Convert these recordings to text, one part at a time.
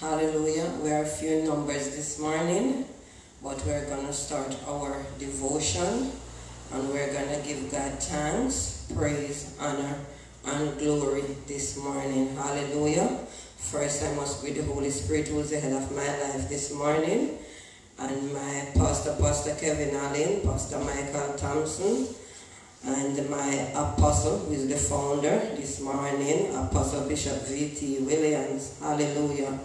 Hallelujah. We are a few numbers this morning, but we're going to start our devotion and we're going to give God thanks, praise, honor, and glory this morning. Hallelujah. First, I must greet the Holy Spirit who is the head of my life this morning, and my pastor, Pastor Kevin Allen, Pastor Michael Thompson, and my apostle, who is the founder this morning, Apostle Bishop V.T. Williams. Hallelujah.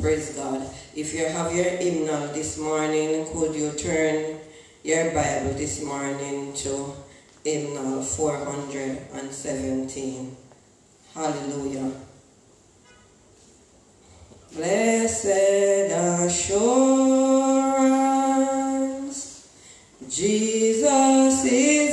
Praise God. If you have your hymnal this morning, could you turn your Bible this morning to hymnal 417? Hallelujah. Blessed assurance, Jesus is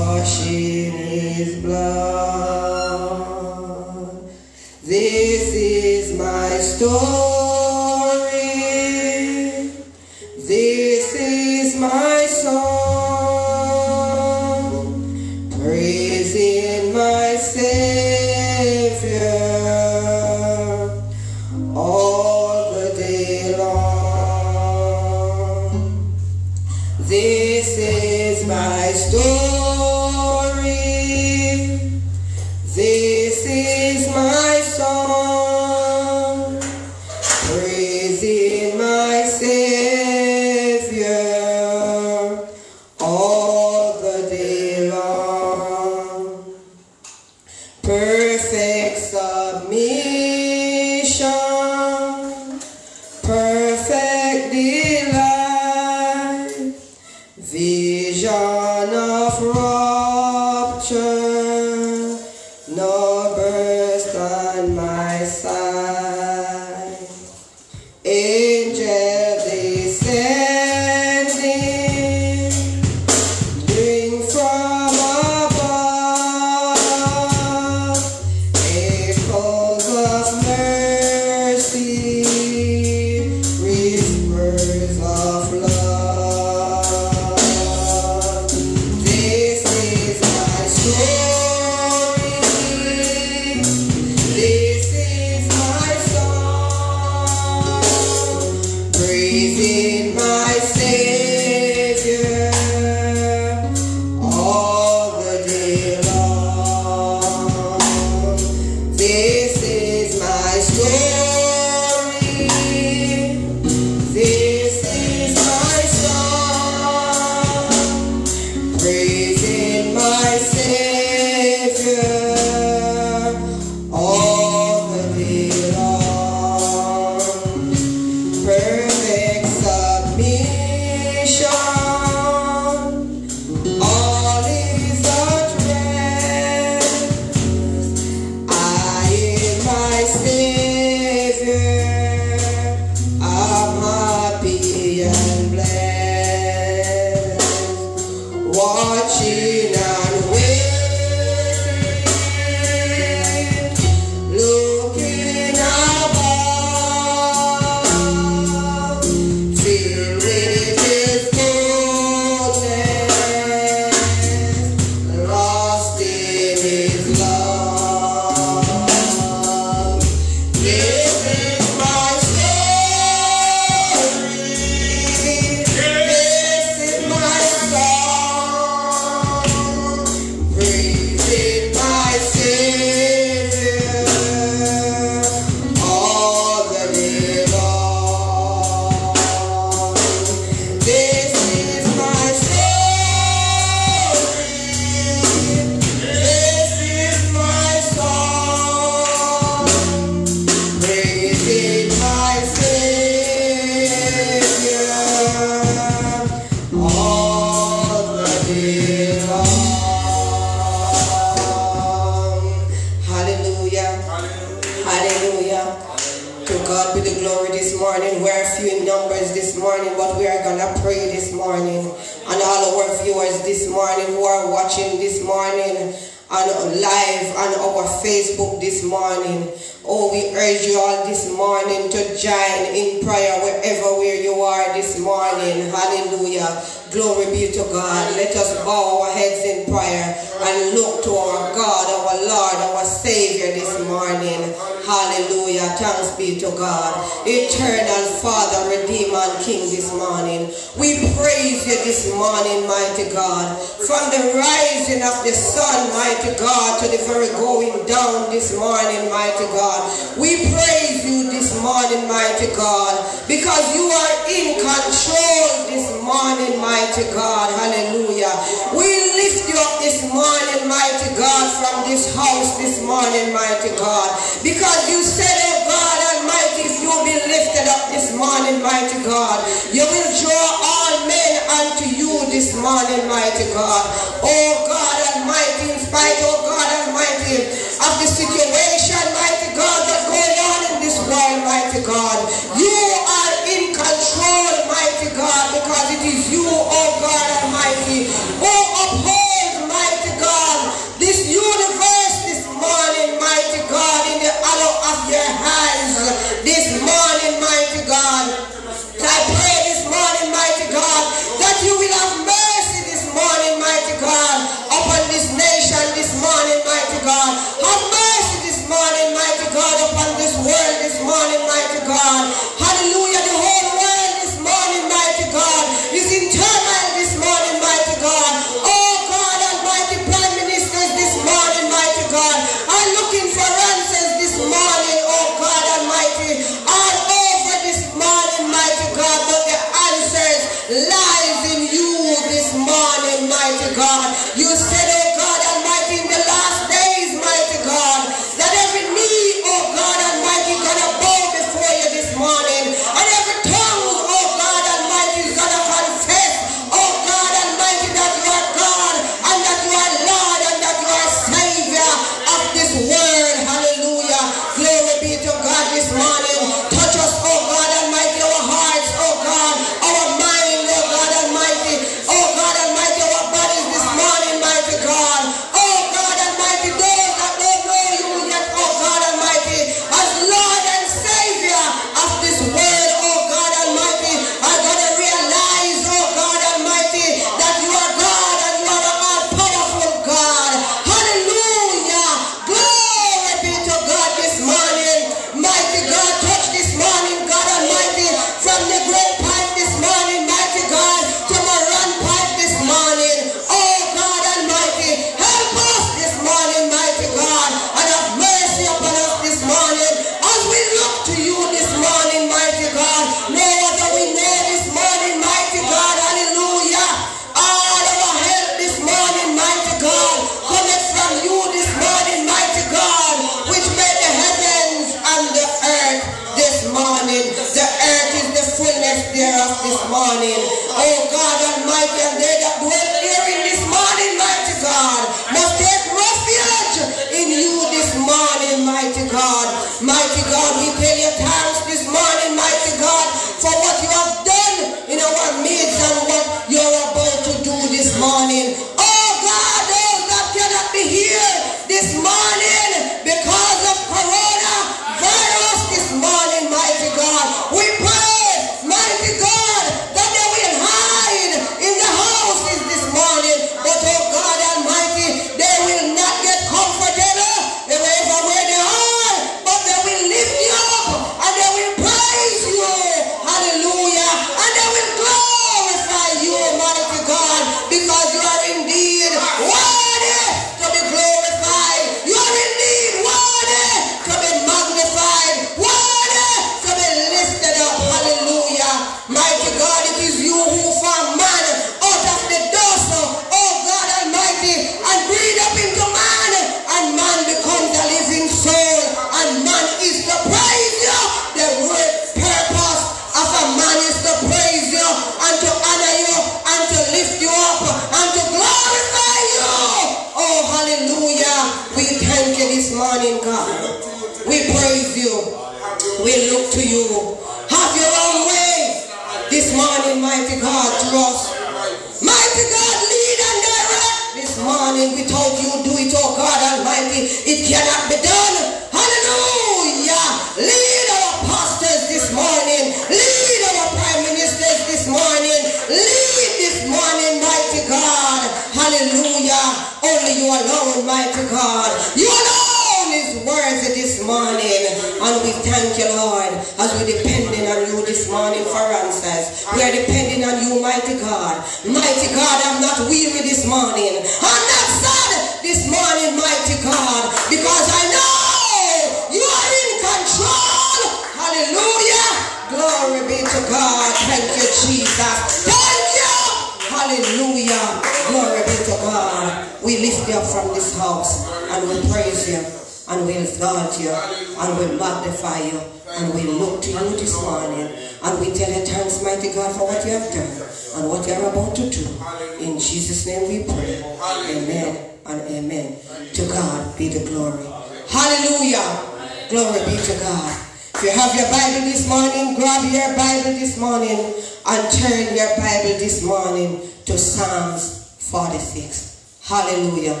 Hallelujah.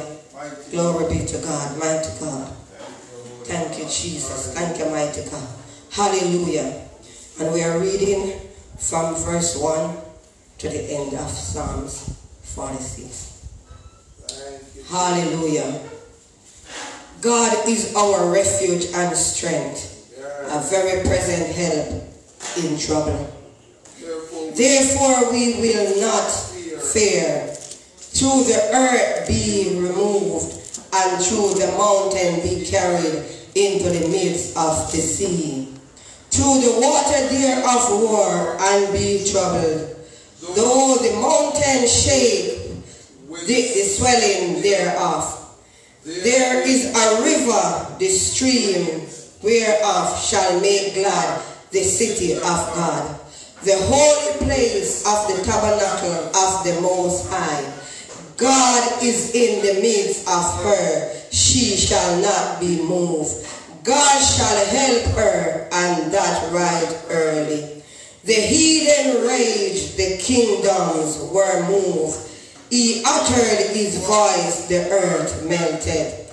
Glory be to God, mighty God. Thank you, Jesus. Thank you, mighty God. Hallelujah. And we are reading from verse 1 to the end of Psalms 46. Hallelujah. God is our refuge and strength, a very present help in trouble. Therefore we will not fear, though the earth be removed, and through the mountain be carried into the midst of the sea. Through the water thereof war and be troubled. Though the mountain shake, the, the swelling thereof. There is a river, the stream whereof shall make glad the city of God, the holy place of the tabernacle of the Most High. God is in the midst of her, she shall not be moved. God shall help her, and that right early. The heathen raged, the kingdoms were moved. He uttered his voice, the earth melted.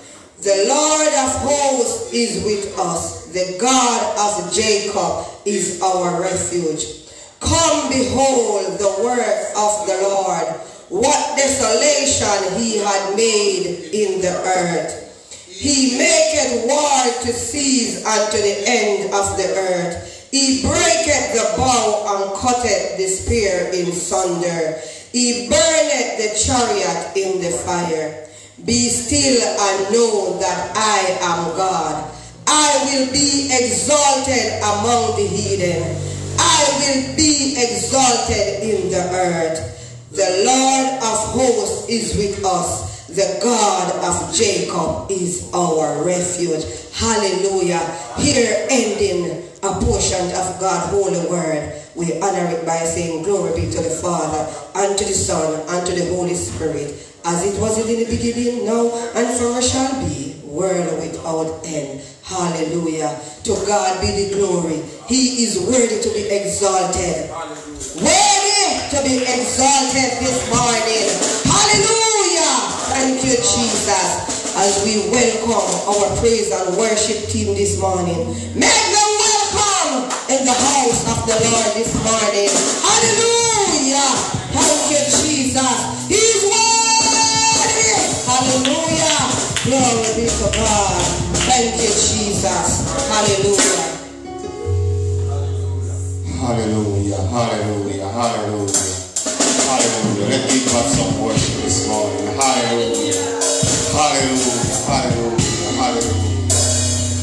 The Lord of hosts is with us. The God of Jacob is our refuge. Come behold the work of the Lord, what desolation he had made in the earth. He maketh war to cease unto the end of the earth. He breaketh the bow and cutteth the spear in sunder. He burneth the chariot in the fire. Be still and know that I am God. I will be exalted among the heathen. I will be exalted in the earth. The Lord of hosts is with us. The God of Jacob is our refuge. Hallelujah. Here ending a portion of God's holy word. We honor it by saying glory be to the Father, and to the Son, and to the Holy Spirit, as it was in the beginning, now, and forever shall be, world without end. Hallelujah. To God be the glory. He is worthy to be exalted. To be exalted this morning. Hallelujah. Thank you, Jesus. As we welcome our praise and worship team this morning. Make them welcome in the house of the Lord this morning. Hallelujah. Thank you, Jesus. He's worthy. Hallelujah. Glory be to God. Thank you, Jesus. Hallelujah. Hallelujah, hallelujah, hallelujah, hallelujah. Let's give God some worship this morning. Hallelujah, hallelujah, hallelujah, hallelujah.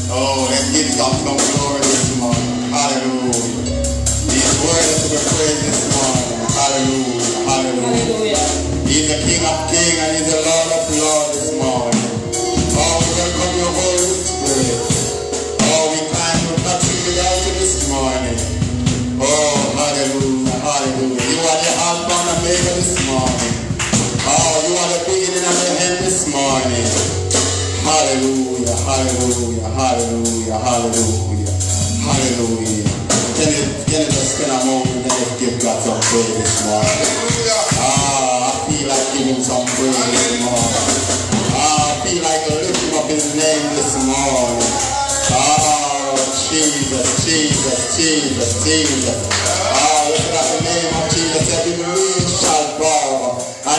Oh, let's give God some glory this morning. Hallelujah. He's worthy to be praised this morning. Hallelujah, hallelujah. He's the King of kings and he's the Lord of lords Hallelujah. You are the Alpha and Omega this morning. Oh, you are the beginning and the end this morning. Hallelujah, hallelujah, hallelujah, hallelujah, hallelujah. Can you, can you just spend a moment and just give God some praise this morning? Ah, I feel like giving some praise this morning. Ah, I feel like lifting up his name this morning. Oh, Jesus, Jesus, Jesus, Jesus.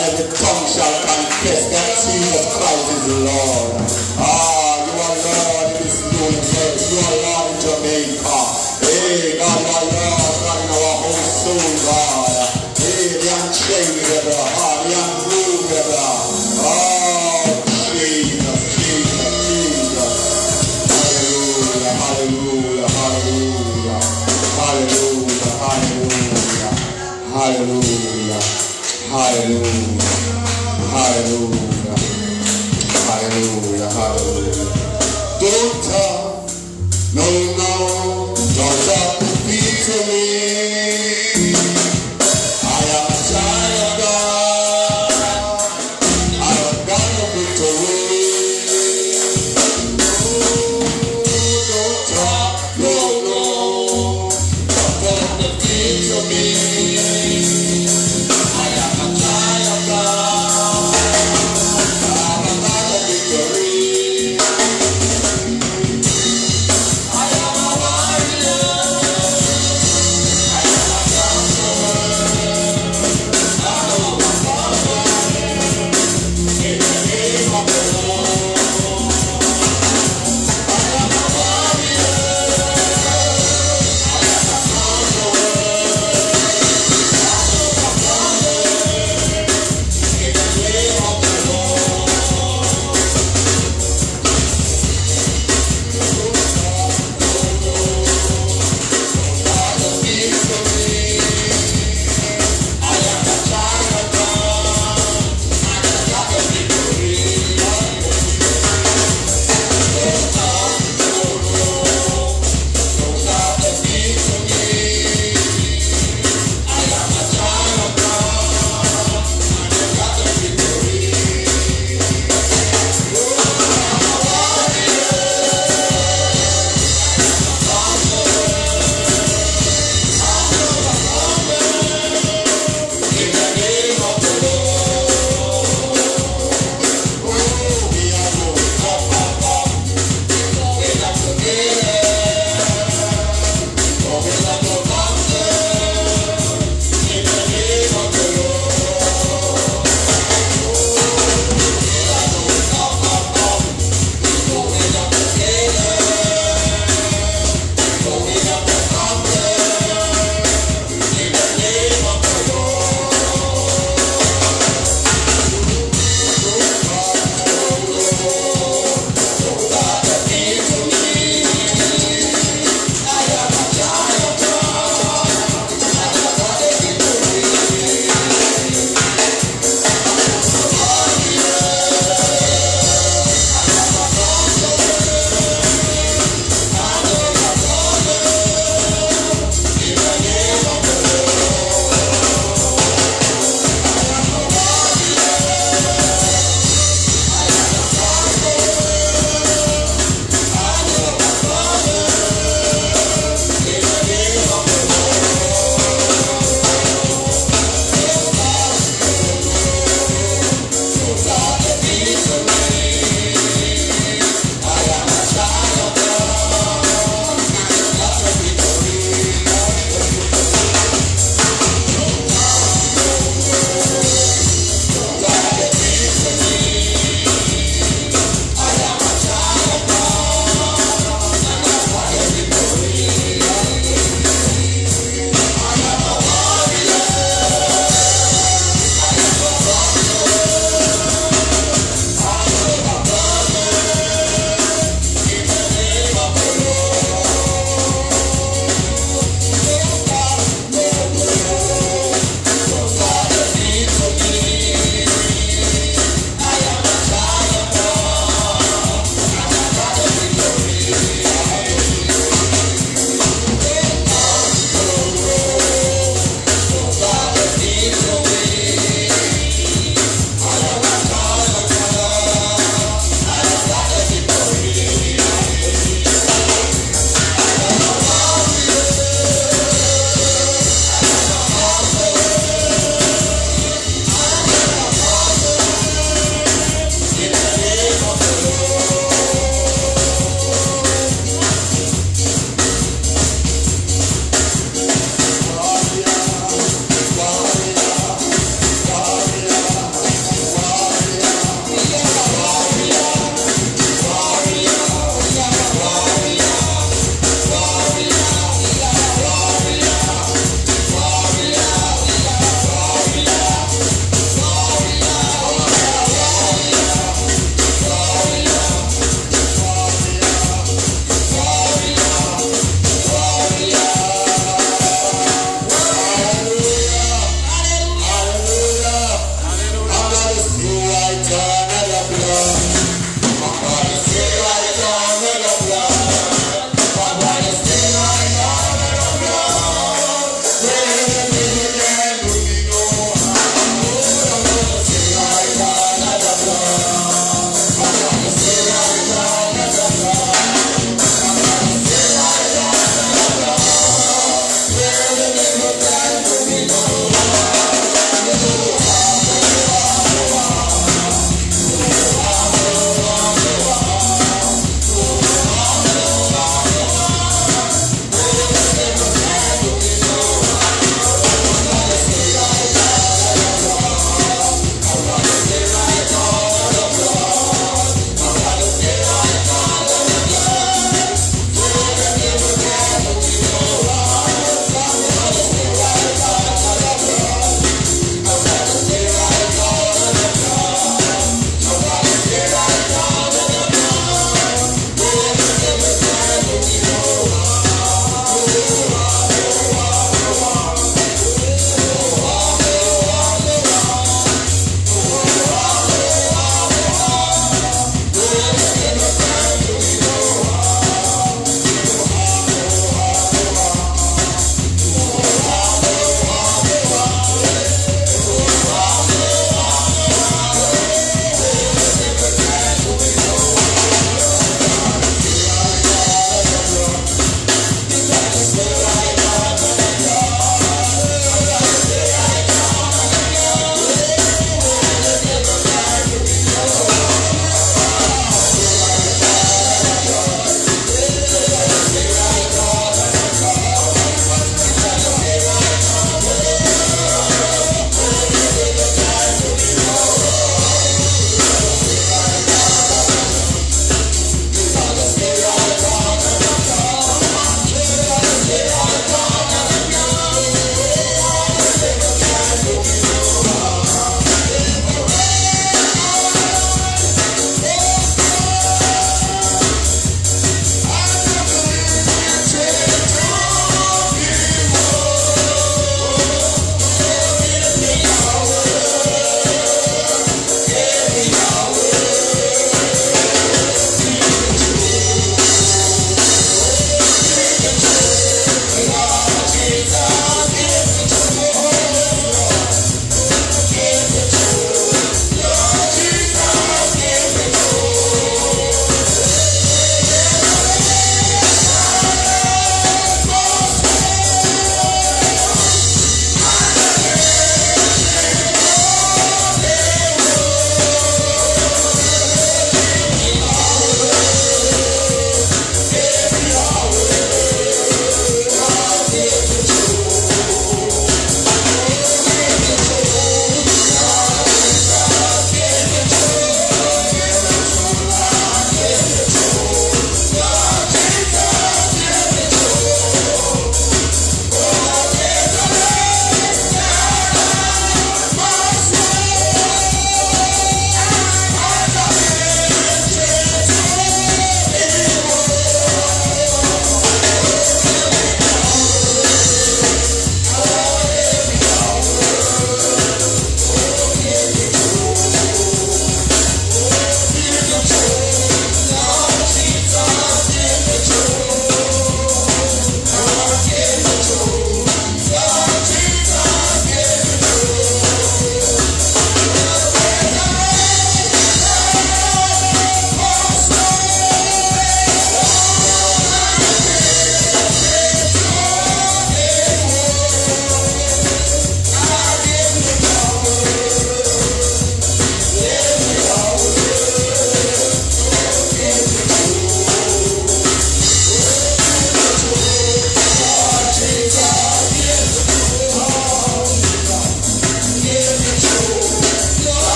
And every tongue shall confess that Jesus Christ is Lord. Ah, you are Lord in this universe. You are Lord in Jamaica. Hey, God, you are Lord, God in our whole soul, God. Hey, the unchangeable, ah, the unmovable. Oh, Jesus, Jesus, Jesus. Hallelujah. Hallelujah, hallelujah. Hallelujah. Hallelujah. Hallelujah.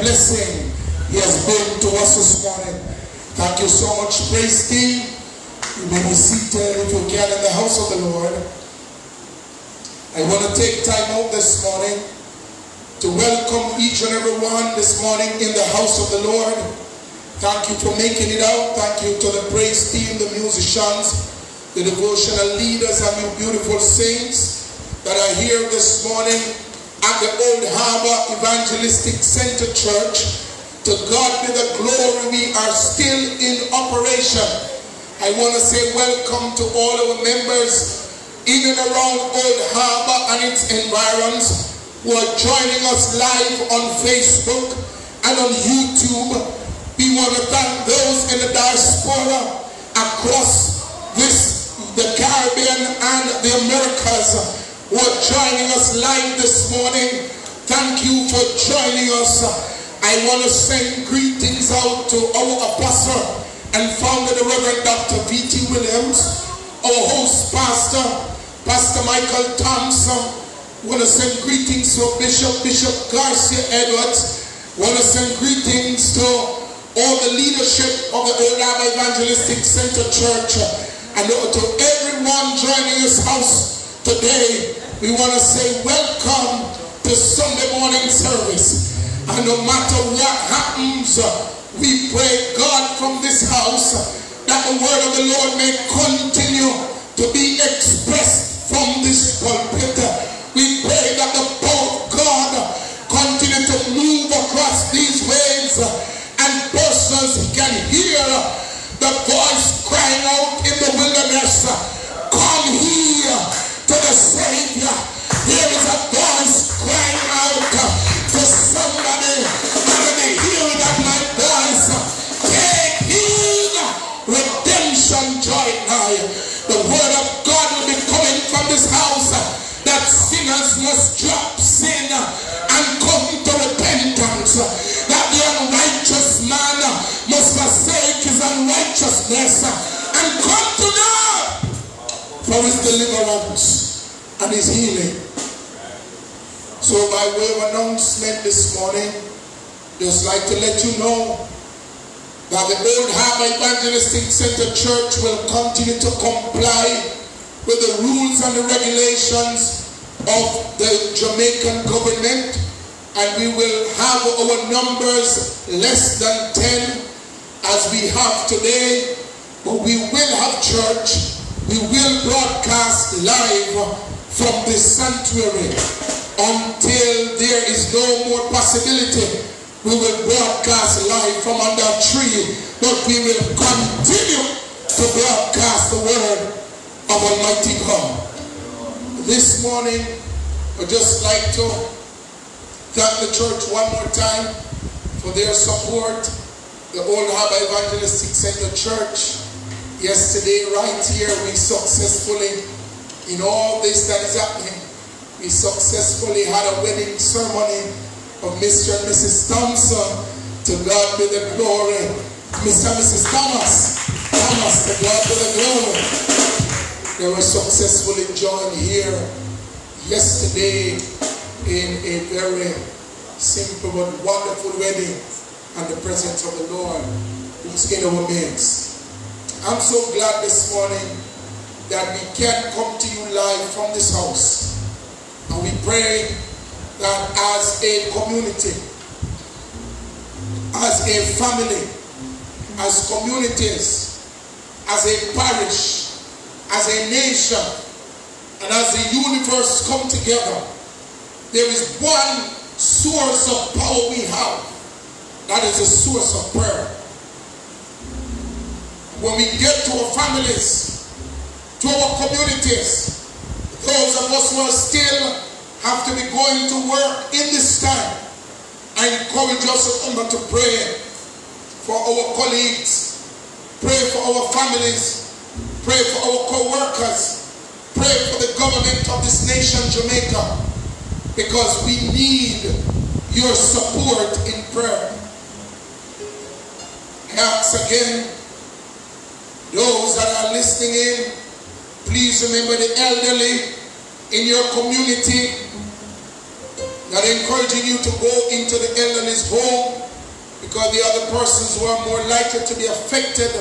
Blessing He has been to us this morning. Thank you so much, praise team. You may be seated if you can in the house of the Lord. I want to take time out this morning to welcome each and every one this morning in the house of the Lord. Thank you for making it out. Thank you to the praise team, the musicians, the devotional leaders, and you beautiful saints that are here this morning at the Old Harbour Evangelistic Centre Church. To God be the glory. We are still in operation. I want to say welcome to all our members in and around Old Harbour and its environs who are joining us live on Facebook and on YouTube. We want to thank those in the diaspora across this, the Caribbean and the Americas who are joining us live this morning. Thank you for joining us. I want to send greetings out to our apostle and founder, the Reverend Dr. V.T. Williams, our host pastor, Pastor Michael Thompson, want to send greetings to Bishop, Bishop Garcia Edwards. want to send greetings to all the leadership of the Old Evangelistic Centre Church and to everyone joining this house today. We want to say welcome to Sunday morning service. And no matter what happens, we pray God from this house that the word of the Lord may continue to be expressed from this pulpit. We pray that the power of God continue to move across these waves and persons can hear the voice crying out in the wilderness, come here to the Savior. There is a voice crying out to somebody under the hearing of my voice. Take heed, redemption joy nigh. The word of God will be coming from this house that sinners must drop sin and come to repentance. That the unrighteous man must forsake his unrighteousness for his deliverance and his healing. So by way of announcement this morning, just like to let you know that the Old Harbour Evangelistic Centre Church will continue to comply with the rules and the regulations of the Jamaican government and we will have our numbers less than 10 as we have today but we will have church we will broadcast live from this sanctuary until there is no more possibility we will broadcast live from under a tree but we will continue to broadcast the word of Almighty God. This morning, I'd just like to thank the church one more time for their support. The Old Harbour Evangelistic Centre Church. Yesterday, right here, we successfully, in all this that is happening, we successfully had a wedding ceremony of Mr. and Mrs. Thompson. To God be the glory. Mr. and Mrs. Thomas. Thomas, to God be the glory. They were successfully joined here yesterday in a very simple but wonderful wedding and the presence of the Lord who's in our midst. I'm so glad this morning that we can come to you live from this house. And we pray that as a community, as a family, as communities, as a parish, as a nation and as the universe come together, there is one source of power we have. That is a source of prayer. When we get to our families, to our communities, those of us who are still have to be going to work in this time, I encourage us to remember to pray for our colleagues, pray for our families, Pray for our co-workers. Pray for the government of this nation, Jamaica, because we need your support in prayer. I ask again, those that are listening in, please remember the elderly in your community. Not encouraging you to go into the elderly's home because they are the persons who are more likely to be affected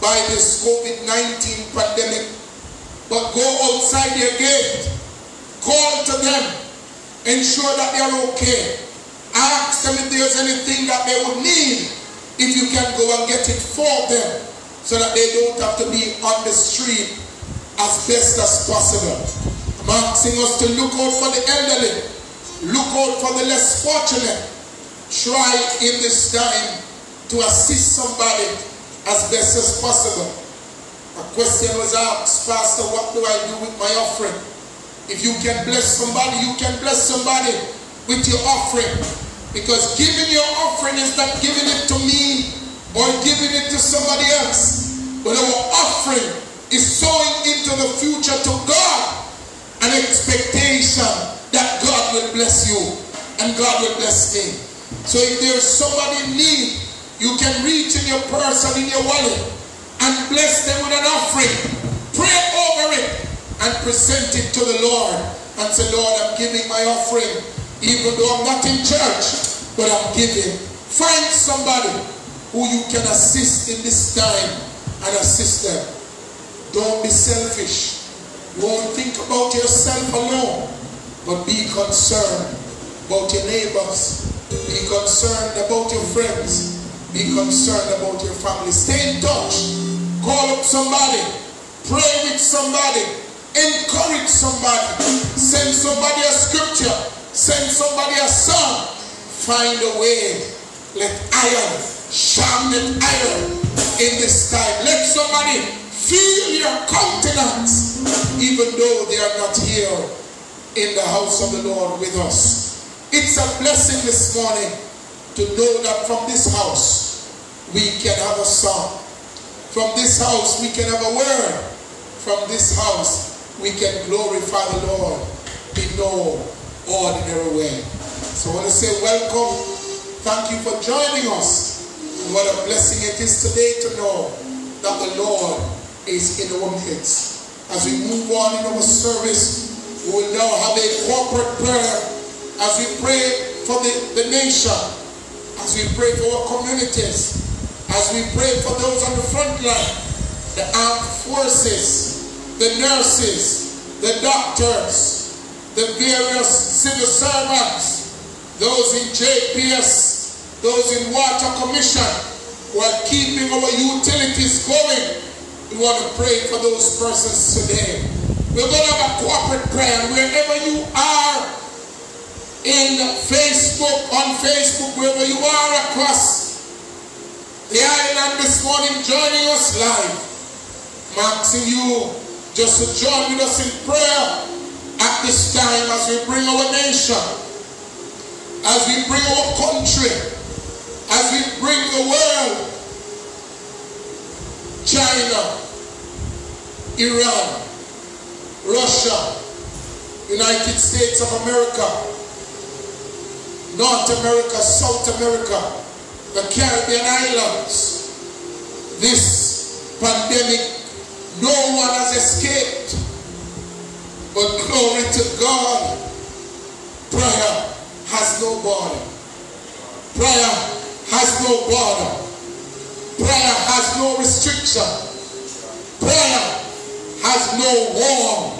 by this COVID-19 pandemic. But go outside their gate, call to them, ensure that they are okay. Ask them if there's anything that they would need, if you can go and get it for them, so that they don't have to be on the street as best as possible. I'm asking us to look out for the elderly, look out for the less fortunate. Try in this time to assist somebody as best as possible. A question was asked, Pastor, what do I do with my offering? If you can bless somebody, you can bless somebody with your offering. Because giving your offering is not giving it to me or giving it to somebody else. But our offering is sowing into the future to God an expectation that God will bless you and God will bless me. So if there's somebody in need, you can reach in your purse and in your wallet and bless them with an offering. Pray over it and present it to the Lord and say, Lord, I'm giving my offering even though I'm not in church, but I'm giving. Find somebody who you can assist in this time and assist them. Don't be selfish. Don't think about yourself alone, but be concerned about your neighbors. Be concerned about your friends. Be concerned about your family. Stay in touch. Call up somebody. Pray with somebody. Encourage somebody. Send somebody a scripture. Send somebody a song. Find a way. Let iron sharpen iron in this time. Let somebody feel your countenance, even though they are not here in the house of the Lord with us. It's a blessing this morning to know that from this house we can have a song. From this house we can have a word. From this house we can glorify the Lord in no ordinary way. So I want to say welcome. Thank you for joining us. What a blessing it is today to know that the Lord is in our midst. As we move on in our service, we will now have a corporate prayer as we pray for the, the nation, as we pray for our communities, as we pray for those on the front line, the armed forces, the nurses, the doctors, the various civil servants, those in JPS, those in Water Commission, who are keeping our utilities going. We want to pray for those persons today. We're going to have a corporate prayer wherever you are in Facebook, on Facebook, wherever you are across the island this morning, joining us live. I'm asking you just to join with us in prayer at this time as we bring our nation, as we bring our country, as we bring the world, China, Iran, Russia, United States of America, North America, South America, the Caribbean islands. This pandemic, no one has escaped. But glory to God, prayer has no border. Prayer has no border. Prayer has no restriction. Prayer has no wall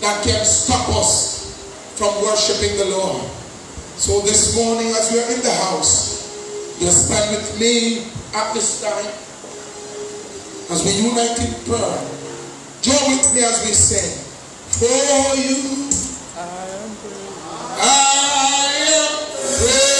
that can stop us from worshiping the Lord. So this morning as we are in the house, you stand with me at this time as we unite in prayer. Join with me as we sing. For you, I am praying.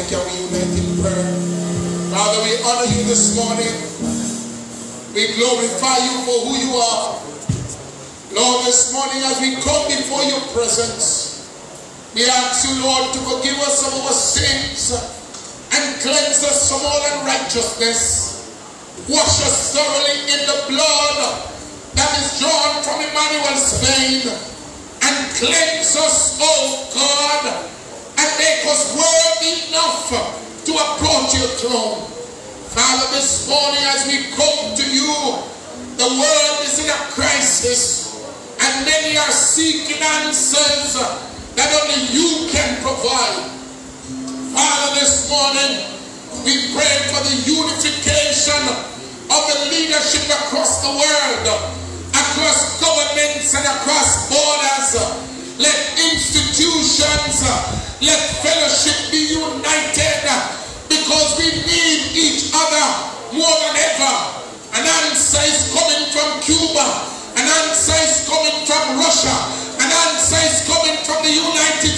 that can met in prayer. Father, we honor you this morning. We glorify you for who you are. Lord, this morning as we come before your presence, we ask you, Lord, to forgive us of our sins and cleanse us from all unrighteousness. Wash us thoroughly in the blood that is drawn from Emmanuel's vein and cleanse us, O oh God, and make us worthy enough to approach your throne. Father, this morning as we come to you, the world is in a crisis and many are seeking answers that only you can provide. Father, this morning we pray for the unification of the leadership across the world, across governments and across borders let institutions, uh, let fellowship be united uh, because we need each other more than ever. An answer is coming from Cuba. An answer is coming from Russia. An answer is coming from the United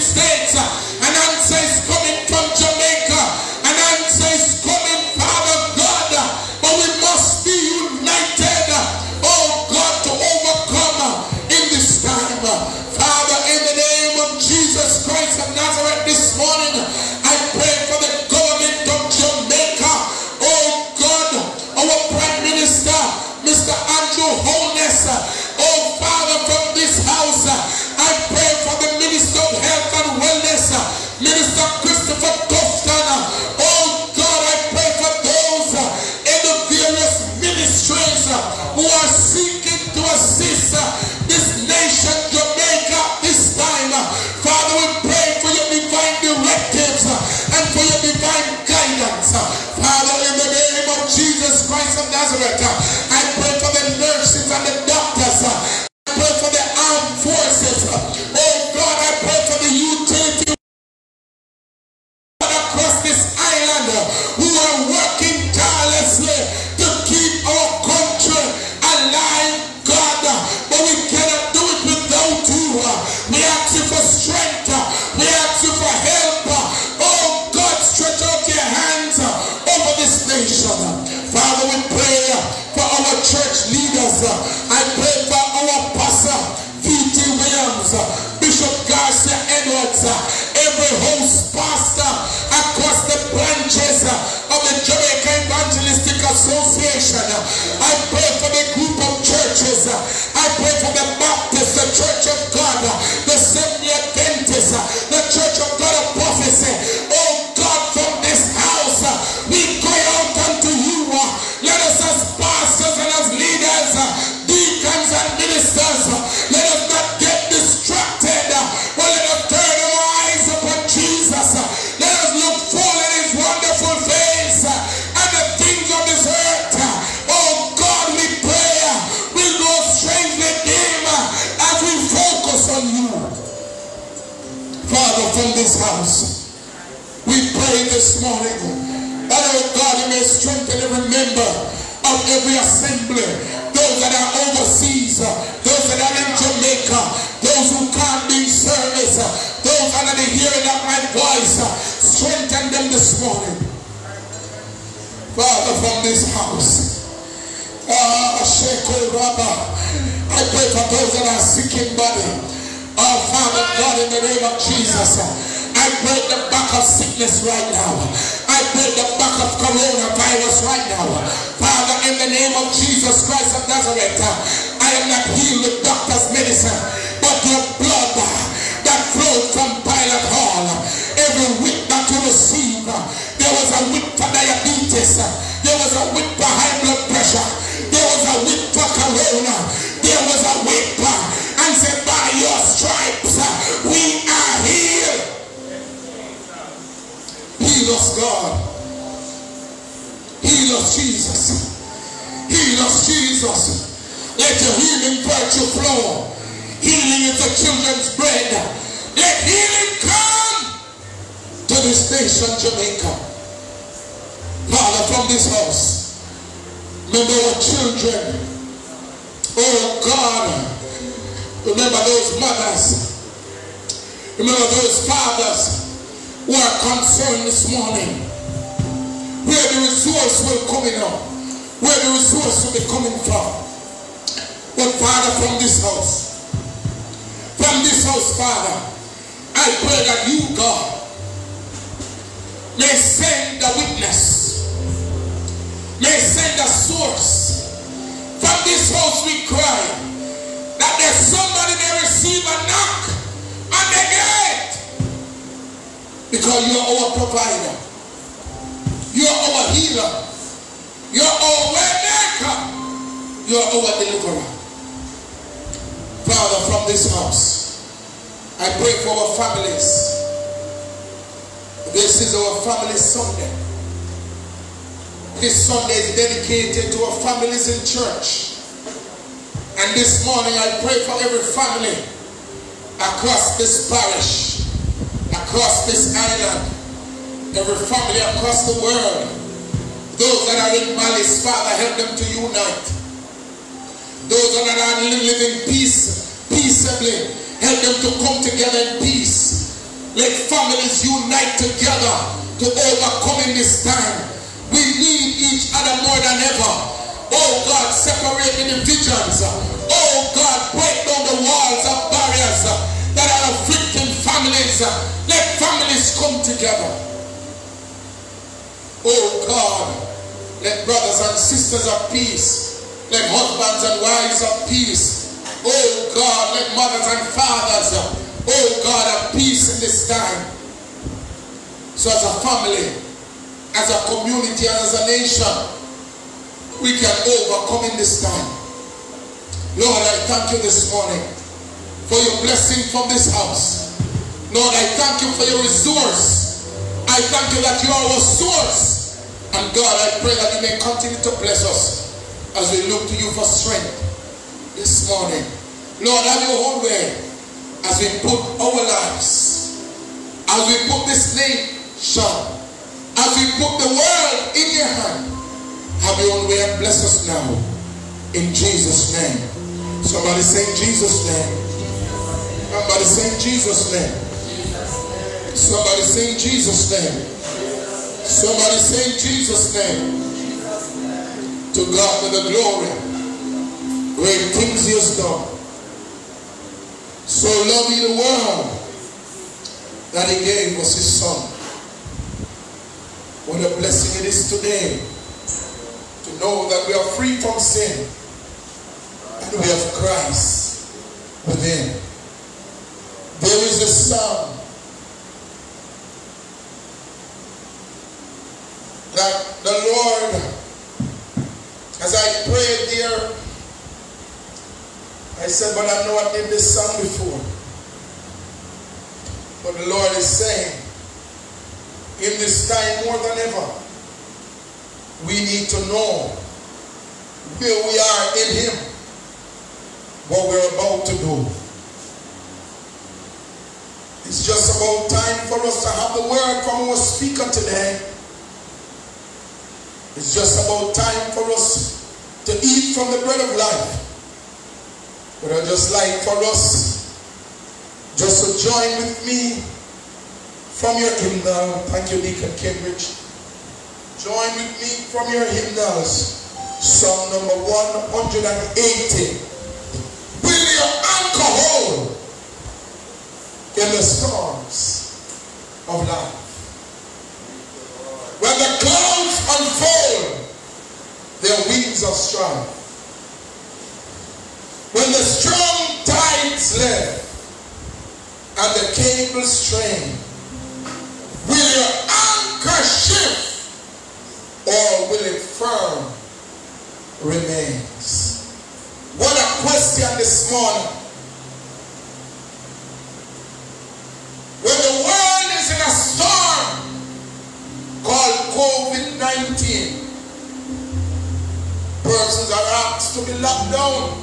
across this island, every family across the world. Those that are in malice, Father, help them to unite. Those that are living peace, peaceably, help them to come together in peace. Let families unite together to overcome in this time. We need each other more than ever. Oh God, separate individuals. Oh God, break down the walls of barriers that are afflicting families. Uh, let families come together. Oh God, let brothers and sisters of peace, let husbands and wives of peace, oh God, let mothers and fathers, uh, oh God, of peace in this time. So as a family, as a community, and as a nation, we can overcome in this time. Lord, I thank you this morning for your blessing from this house. Lord, I thank you for your resource. I thank you that you are our source. And God, I pray that you may continue to bless us as we look to you for strength this morning. Lord, have your own way as we put our lives, as we put this nation, as we put the world in your hand. Have your own way and bless us now. In Jesus' name. Somebody say Jesus' name. Somebody say Jesus' name. Somebody say Jesus' name. Somebody say Jesus' name. To God be the glory. Great things he has done. So love he the world that he gave us his son. What a blessing it is today to know that we are free from sin and we have Christ within. There is a song that the Lord, as I prayed there, I said, but I know I did this song before. But the Lord is saying, in this time more than ever, we need to know where we are in Him, what we're about to do. It's just about time for us to have the word from our speaker today. It's just about time for us to eat from the bread of life. But I'd just like for us just to join with me from your hymnal. Thank you, Deacon Cambridge. Join with me from your hymnals. Psalm number 180. Will your anchor hold in the storms of life? When the clouds unfold their wings of strife. When the strong tides lift and the cable strain, will your anchor shift or will it firm remains? What a question this morning. When the world is in a storm called COVID-19, persons are asked to be locked down.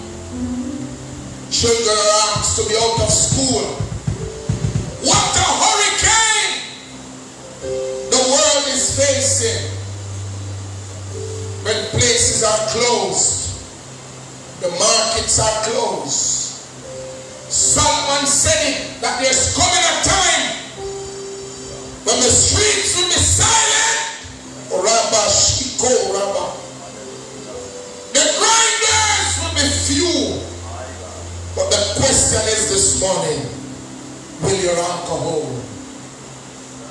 Children are asked to be out of school. What a hurricane the world is facing when places are closed, the markets are closed. Someone said it that there's coming a time morning with your alcohol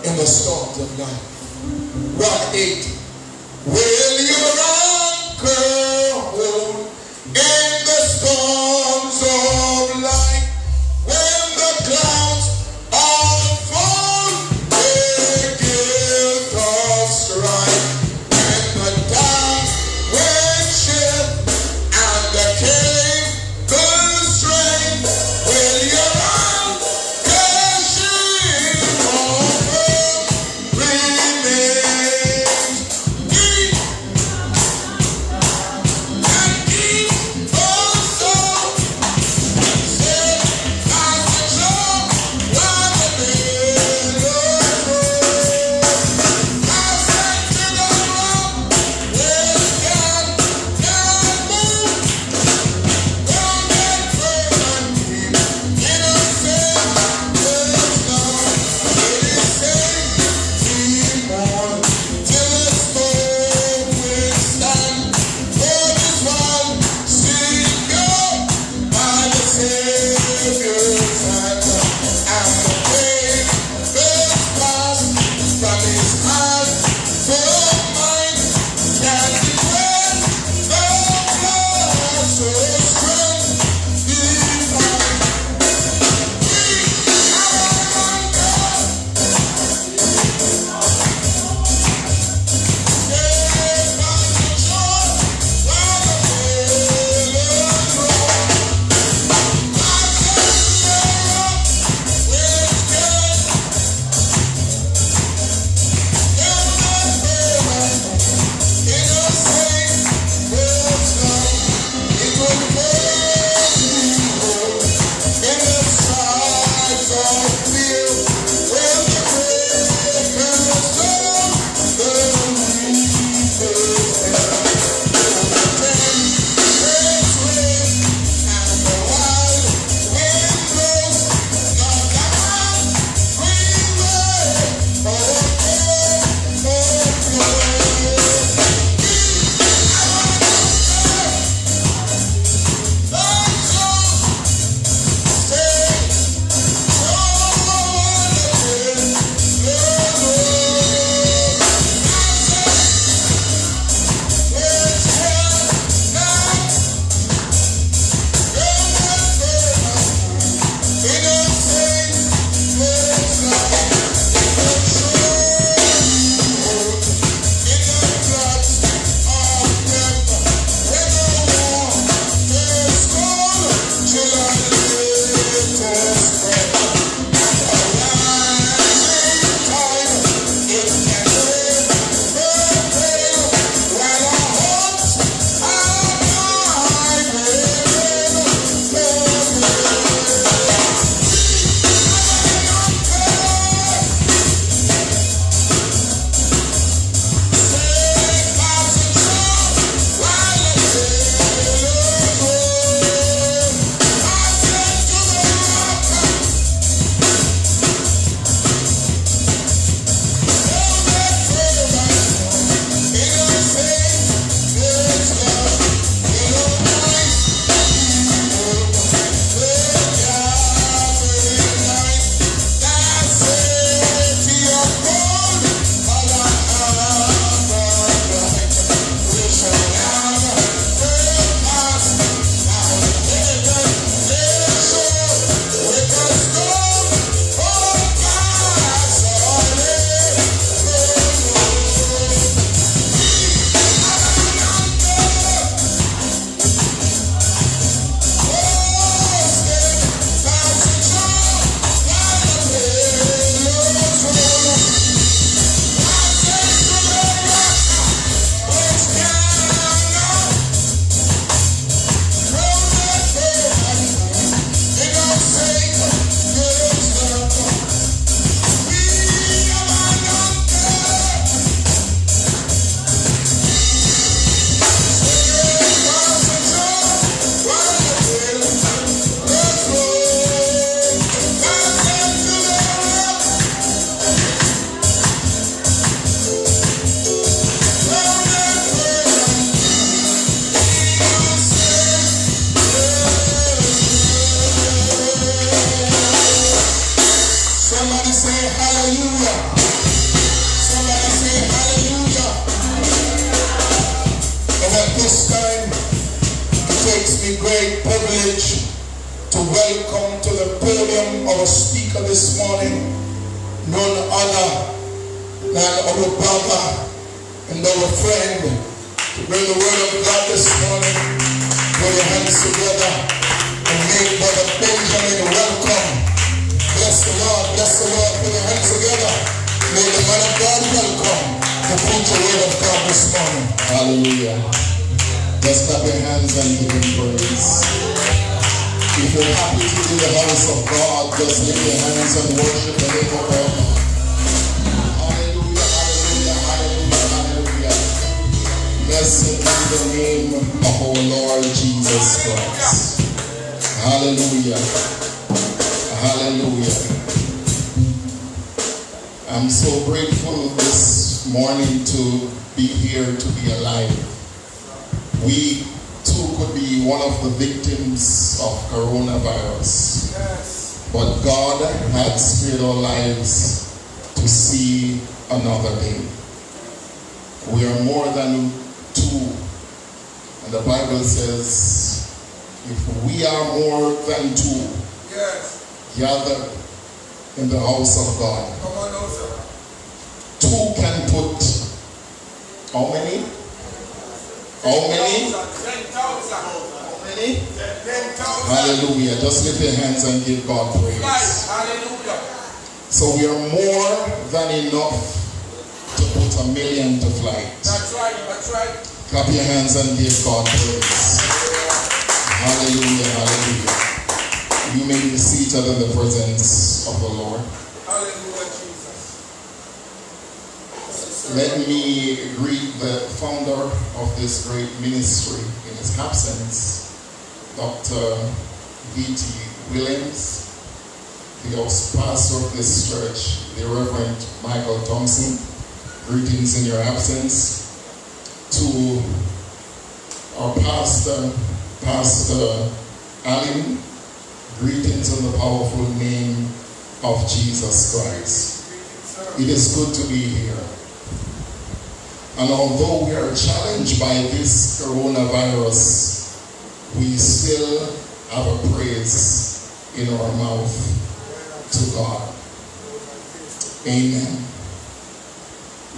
in the storms of life. Rock 8. Will you?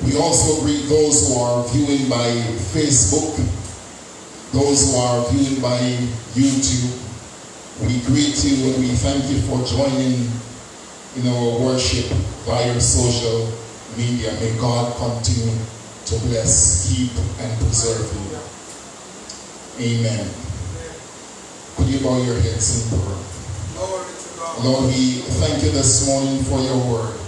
We also greet those who are viewing by Facebook, those who are viewing by YouTube. We greet you and we thank you for joining in our worship via social media. May God continue to bless, keep, and preserve you. Amen. Could you bow your heads in prayer? Glory to God. Lord, we thank you this morning for your word.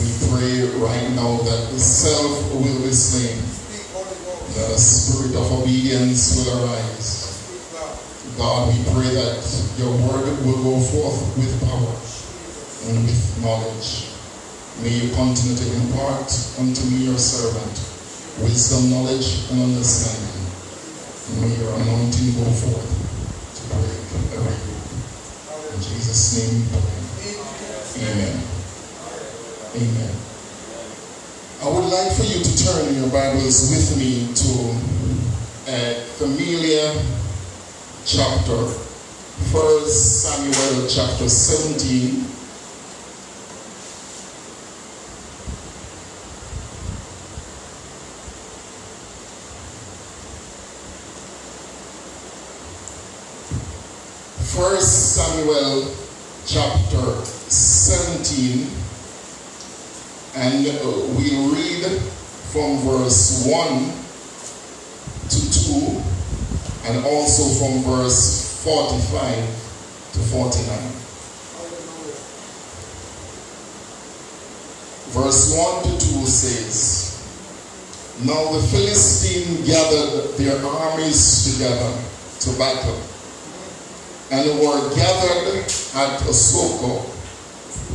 We pray right now that the self will be slain, that a spirit of obedience will arise. God. We pray that your word will go forth with power and with knowledge. May you continue to impart unto me, your servant, wisdom, knowledge, and understanding. And may your anointing go forth to break every yoke. In Jesus' name. Amen. Amen. I would like for you to turn your Bibles with me to a familiar chapter, 1 Samuel chapter 17. First Samuel chapter 17 and uh, we read from verse 1 to 2 and also from verse 45 to 49. Verse 1 to 2 says, Now the Philistine gathered their armies together to battle, and were gathered at Soko,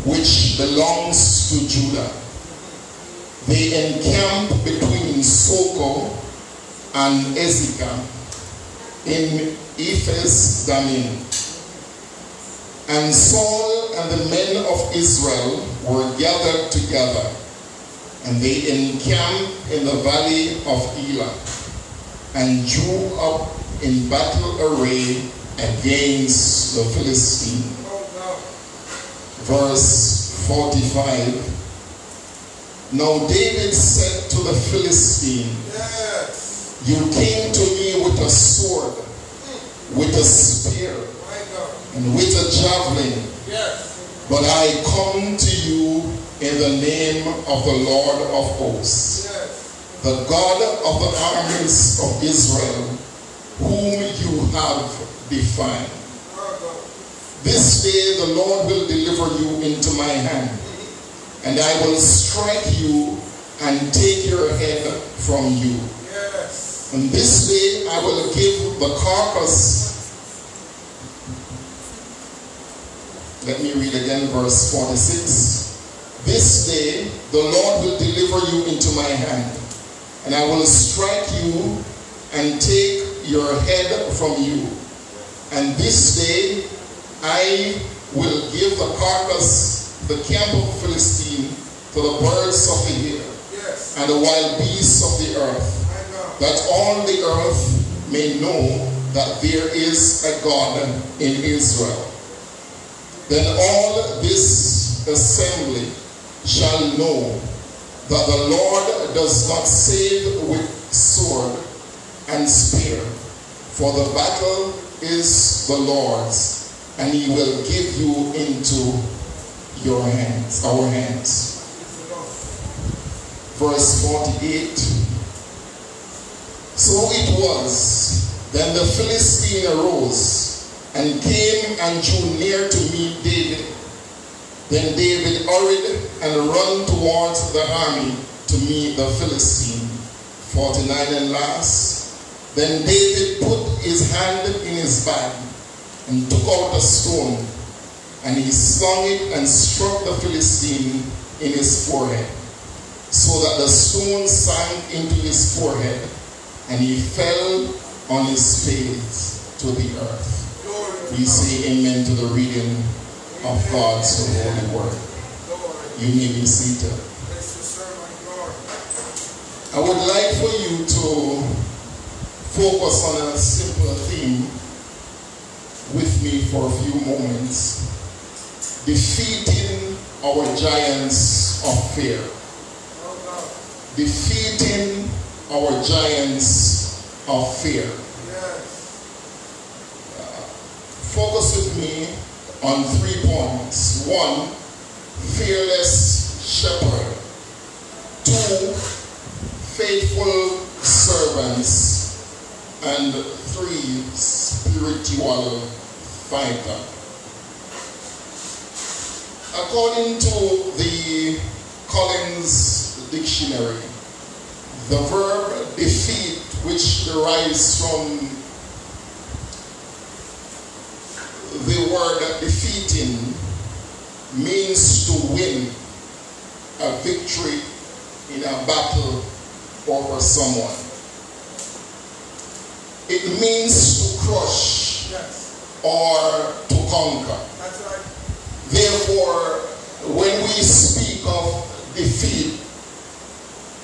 which belongs to Judah. They encamped between Sochoh and Azekah in Ephes Dammim. And Saul and the men of Israel were gathered together, and they encamped in the valley of Elah, and drew up in battle array against the Philistine. Verse 45. Now David said to the Philistine, You came to me with a sword, with a spear, and with a javelin. But I come to you in the name of the Lord of hosts, the God of the armies of Israel, whom you have defied. This day the Lord will deliver you into my hand, and I will strike you and take your head from you. Yes. And this day I will give the carcass. Let me read again verse 46. This day the Lord will deliver you into my hand, and I will strike you and take your head from you. And this day I will give the carcass, the camp of the Philistine, to the birds of the air and the wild beasts of the earth, that all the earth may know that there is a God in Israel. Then all this assembly shall know that the Lord does not save with sword and spear, for the battle is the Lord's, and he will give you into your hands, our hands. Verse 48. So it was, then the Philistine arose and came and drew near to meet David. Then David hurried and ran towards the army to meet the Philistine. 49 and last. Then David put his hand in his bag and took out a stone, and he slung it and struck the Philistine in his forehead, so that the stone sank into his forehead, and he fell on his face to the earth. We say amen to the reading of God's holy word. You may be seated. I would like for you to focus on a simple theme with me for a few moments. Defeating our giants of fear. Defeating our giants of fear. Uh, focus with me on three points. One, fearless shepherd. Two, faithful servants. And three, spiritual fighter. According to the Collins Dictionary, the verb defeat, which derives from the word defeating, means to win a victory in a battle over someone. It means to crush or to conquer. Therefore, when we speak of defeat,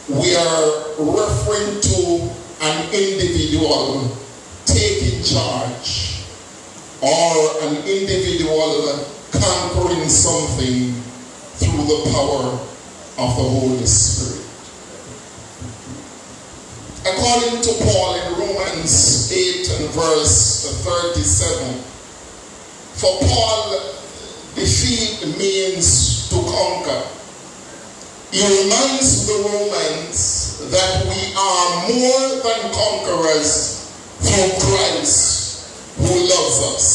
we are referring to an individual taking charge or an individual conquering something through the power of the Holy Spirit. According to Paul in Romans 8 and verse 37, for Paul, defeat means to conquer. He reminds the Romans that we are more than conquerors through Christ who loves us.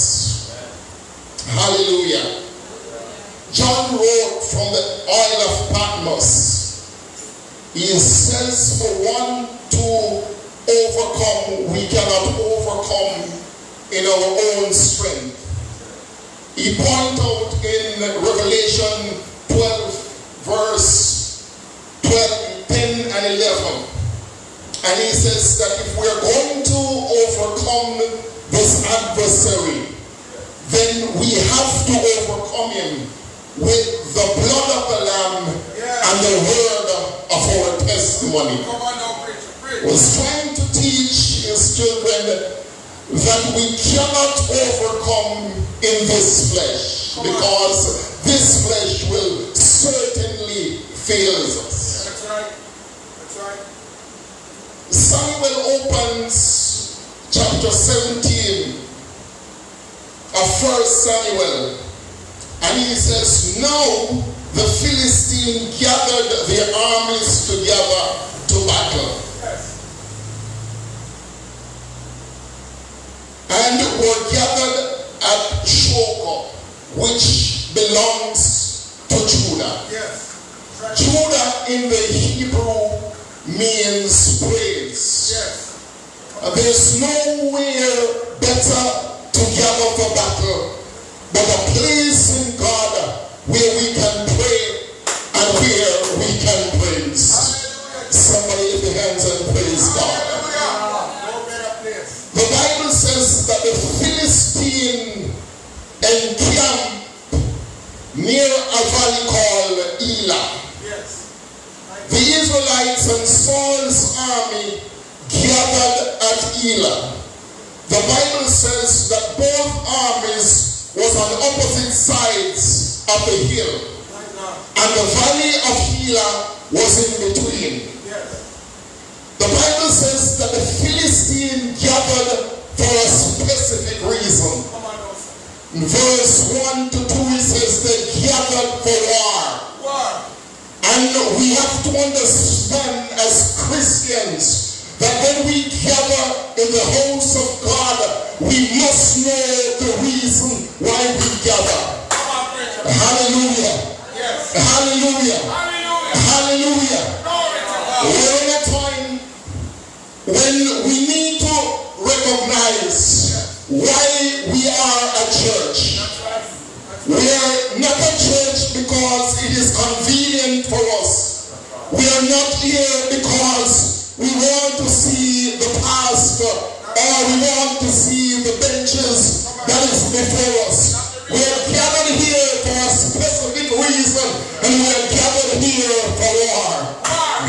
Hallelujah. John wrote from the Isle of Patmos. He says, for one to overcome, we cannot overcome in our own strength. He pointed out in Revelation 12, verse 12, 10 and 11. And he says that if we are going to overcome this adversary, then we have to overcome him with the blood of the Lamb and the word of our testimony. Come on now, preacher. Preach. was trying to teach his children that we cannot overcome in this flesh because this flesh will certainly fail us. That's right. That's right. Samuel opens chapter 17 of First Samuel and he says, Now the Philistine gathered their armies together to battle. Yes. And were gathered at Shoka, which belongs to Judah. Yes. Right. Judah in the Hebrew means praise. Yes. There's nowhere better to gather for battle but a place in God where we can pray and where we can praise. Somebody lift your hands and praise God. Philistine encamped near a valley called Elah. Yes. The Israelites and Saul's army gathered at Elah. The Bible says that both armies was on opposite sides of the hill, and the valley of Elah was in between. Yes. The Bible says that the Philistine gathered for a specific reason. In verse 1 to 2, it says they gathered for war. War. And we have to understand as Christians that when we gather in the house of God, we must know the reason why we gather. Hallelujah. Yes. Hallelujah. Hallelujah. Hallelujah. We're in a time when we need to recognize why we are a church. We are not a church because it is convenient for us. We are not here because we want to see the pastor or we want to see the benches that is before us. We are gathered here for a specific reason and we are gathered here for war.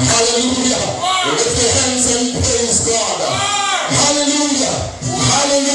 Hallelujah. Lift your hands and praise God.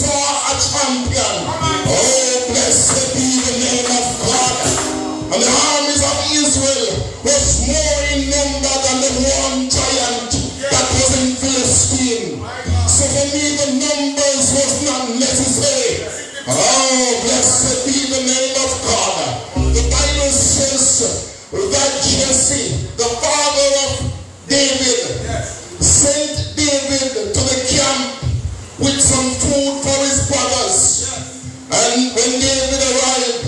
saw a champion. Oh, blessed be the name of God. And the armies of Israel was more in number than the one giant that was in Philistine. So for me, the numbers was not necessary. Oh, blessed be the name of God. The Bible says that Jesse, the father of David, sent David to the camp with some food for his brothers. And when David arrived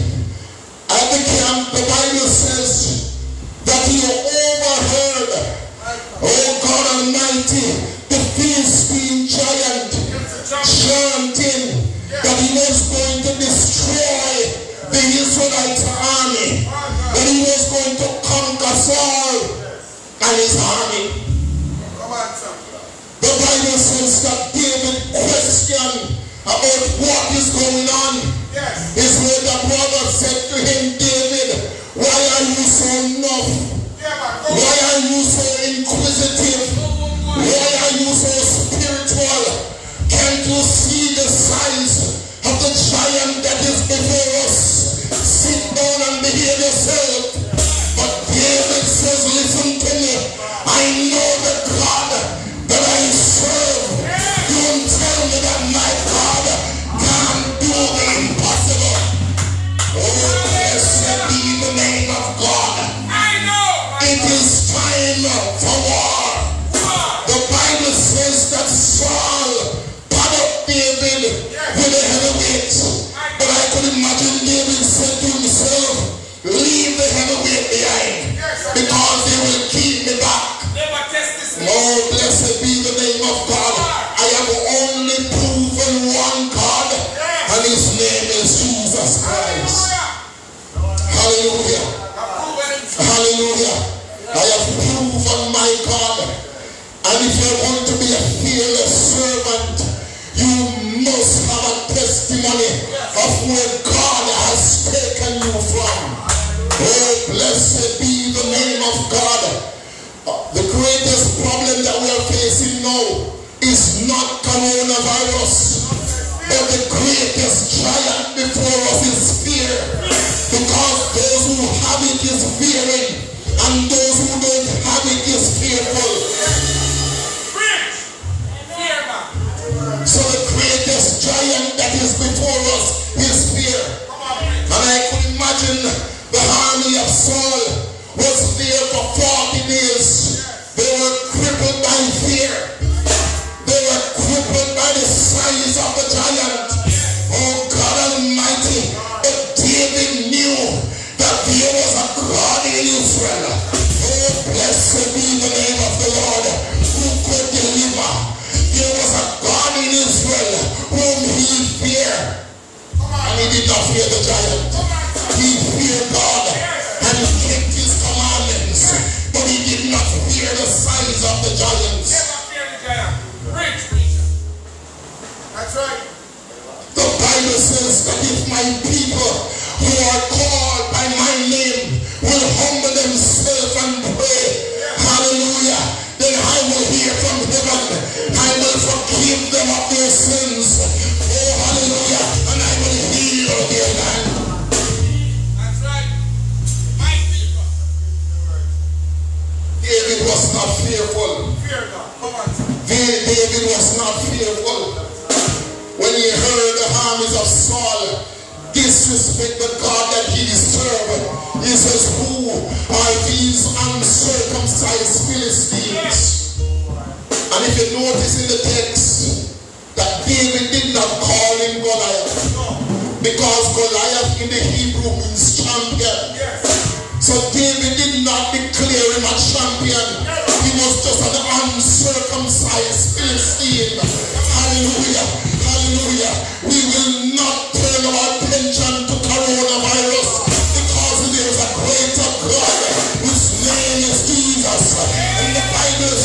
at the camp, the Bible says that he overheard, oh God Almighty, the Philistine giant chanting that he was going to destroy the Israelite army, that he was going to conquer Saul and his army. Come on, sir. The Bible says that David questioned about what is going on. Yes. His older brother said to him, David, why are you so? Yeah, Why are you so inquisitive? Why are you so spiritual? Can't you see the size of the giant that is hell where the heaven it? But I could imagine David said to himself, leave the hell of it behind. Because blessed be the name of God. Uh, The greatest problem that we are facing now is not coronavirus, but the greatest giant before us is fear. Because those who have it is fearing, and those who don't have it is fearful. So the greatest giant that is before us is fear. And I could imagine the army of Saul was there for 40 days. They were crippled by fear. They were crippled by the size of the giant. Oh God Almighty. But David knew that there was a God in Israel. Oh, blessed be the name of the Lord who could deliver. There was a God in Israel whom he feared. And he did not fear the giant. Size of the giants. Never fear the giant. Preach, preacher. That's right. The Bible says that if my people who are called by my name will humble themselves and pray, hallelujah, then I will hear from heaven. I will forgive them of their sins. David was not fearful. Fear God. Come on, David was not fearful. When he heard the armies of Saul disrespect the God that he served, he says, Who are these uncircumcised Philistines? And if you notice in the text that David did not call him Goliath, because Goliath in the Hebrew means champion. Yes. So David did not declare him a champion. He was just an uncircumcised Philistine. Hallelujah. Hallelujah. We will not turn our attention to coronavirus because there is a greater God whose name is Jesus. And the Bible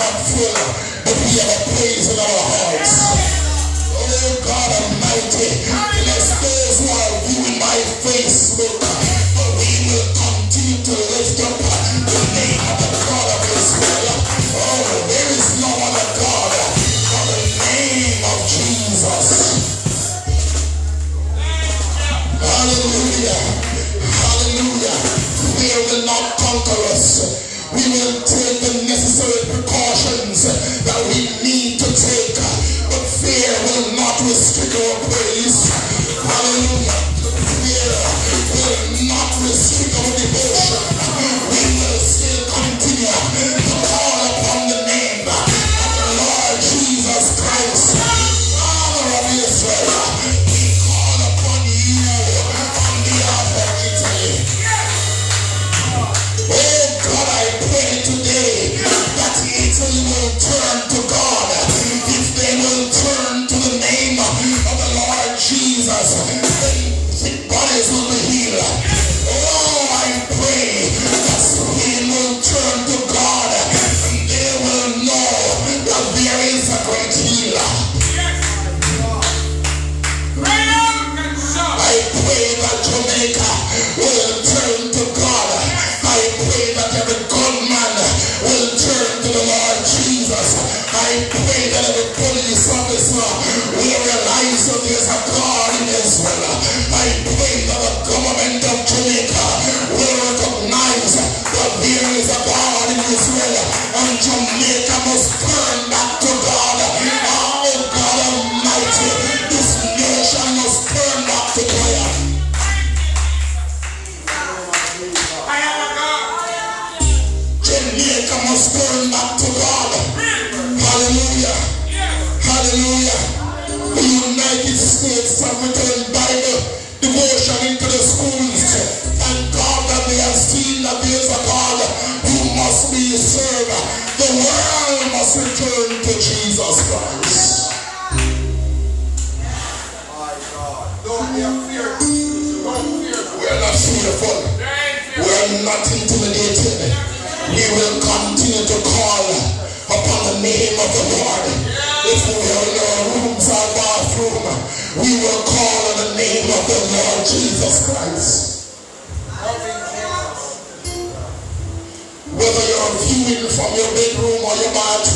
Not full, but we have a praise in our hearts. Oh God Almighty, bless those who are viewing my Facebook. But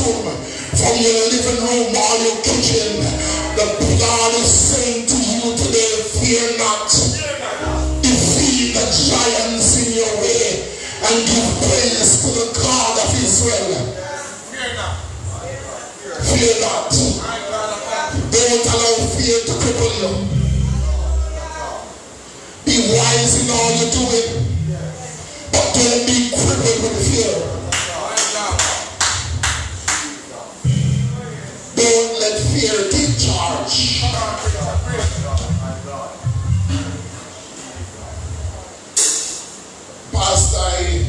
your from your living room or your kitchen, the God is saying to you today, fear not. Defeat the giants in your way and give praise to the God of Israel. Fear not. You. Don't allow fear to cripple you. Be wise in all you're doing. But don't be crippled with fear. Don't fear take charge. Come on, preacher. Preach. My God. Pastor, I,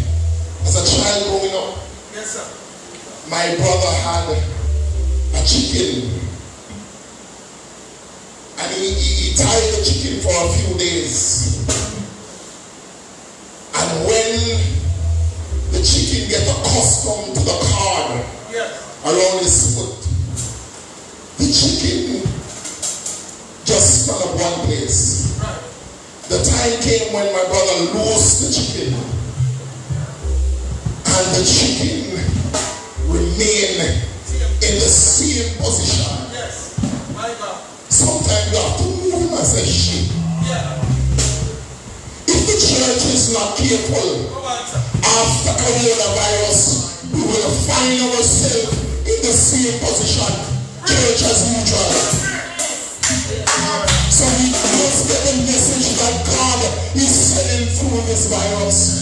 as a child growing up, Yes, sir. my brother had a chicken. And he, he, he tied the chicken for a few days. And when the chicken get accustomed to the cord Yes. around his foot, the chicken just fell up one place. Right. The time came when my brother lost the chicken. And the chicken remained in the same position. Yes. My God. Sometimes you have to move him as a sheep. Yeah. If the church is not careful, Come on, sir. after coronavirus, we will find ourselves in the same position. So we must get the message that God is sending through this virus.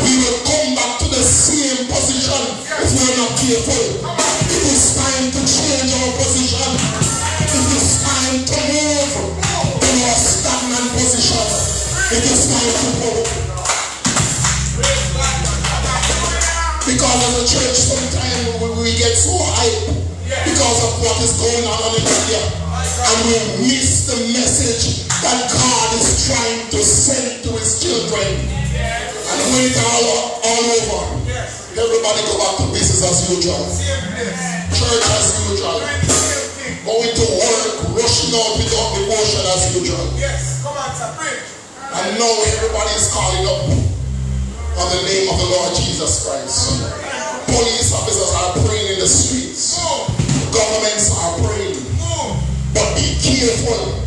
We will come back to the same position if we're not careful. It is time to change our position. It is time to move from our stagnant position. It is time to. Because as a church, sometimes we, we get so hype because of what is going on in media. And we miss the message that God is trying to send to his children. And when it's all, all over, everybody go back to business as usual. Church as usual. Doing the same thing. Going to work, rushing out without devotion as usual. Yes. Come on. And now everybody is calling up on the name of the Lord Jesus Christ. Police officers are praying in the streets. Governments are praying. But be careful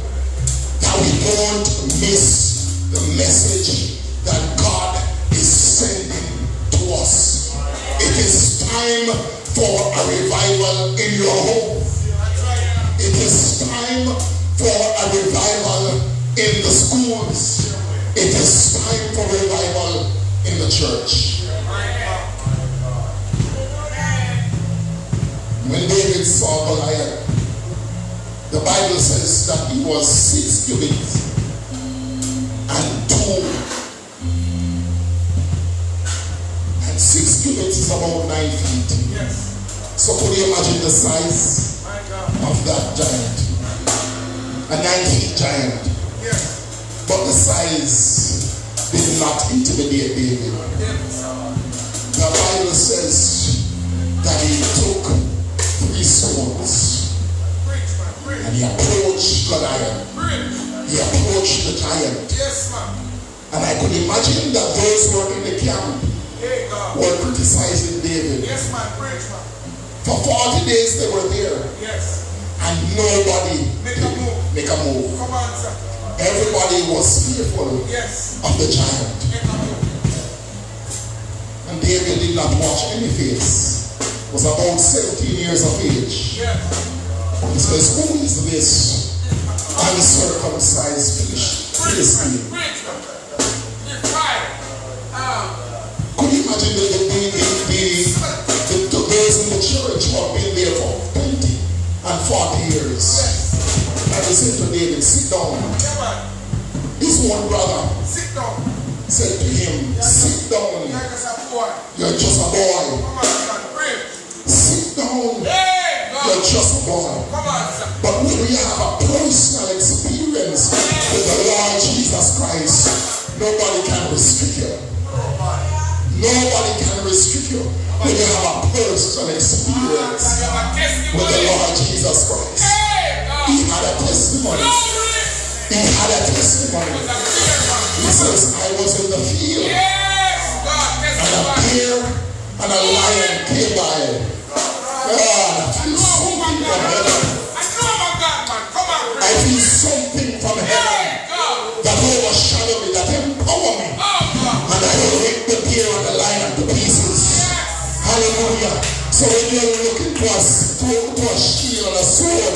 that we don't miss the message that God is sending to us. It is time for a revival in your home. It is time for a revival in the schools. It is time for revival in the church. When David saw Goliath, the Bible says that he was six cubits and two. And six cubits is about nine feet. Yes. So could you imagine the size of that giant? A nine feet giant. Yes. But the size did not intimidate David. The Bible says that he took three stones Preach, man. Preach. and he approached Goliath. He approached the giant. And I could imagine that those who were in the camp were criticizing David. Yes, man. Preach, man. For 40 days they were there Yes. and nobody Make a move. make a move. Come on, sir. Everybody was fearful Yes. of the giant. And David did not watch any face. Was about 17 years of age. He says, Who is this uncircumcised Philistine? Fired. Um, Could you imagine the, the, the, the, the, those in the church who have been there for 20 and 40 years? They said to David, Sit down. come on. His one brother Sit down. said to him, Sit down. You're just a boy. Sit down. You're just a boy. But when we have a personal experience with the Lord Jesus Christ, nobody can restrict you. Nobody can restrict you when you have a personal experience with the. Lord Jesus Christ. He had a testimony. He had a testimony. He says, I was in the field and a bear and a lion came by. God, I feel something from heaven. I feel something from heaven. That overshadow me, that empower me. Oh, God. And I will rip the deer and the lion to pieces. Hallelujah. So when you're looking to a, to a shield and a sword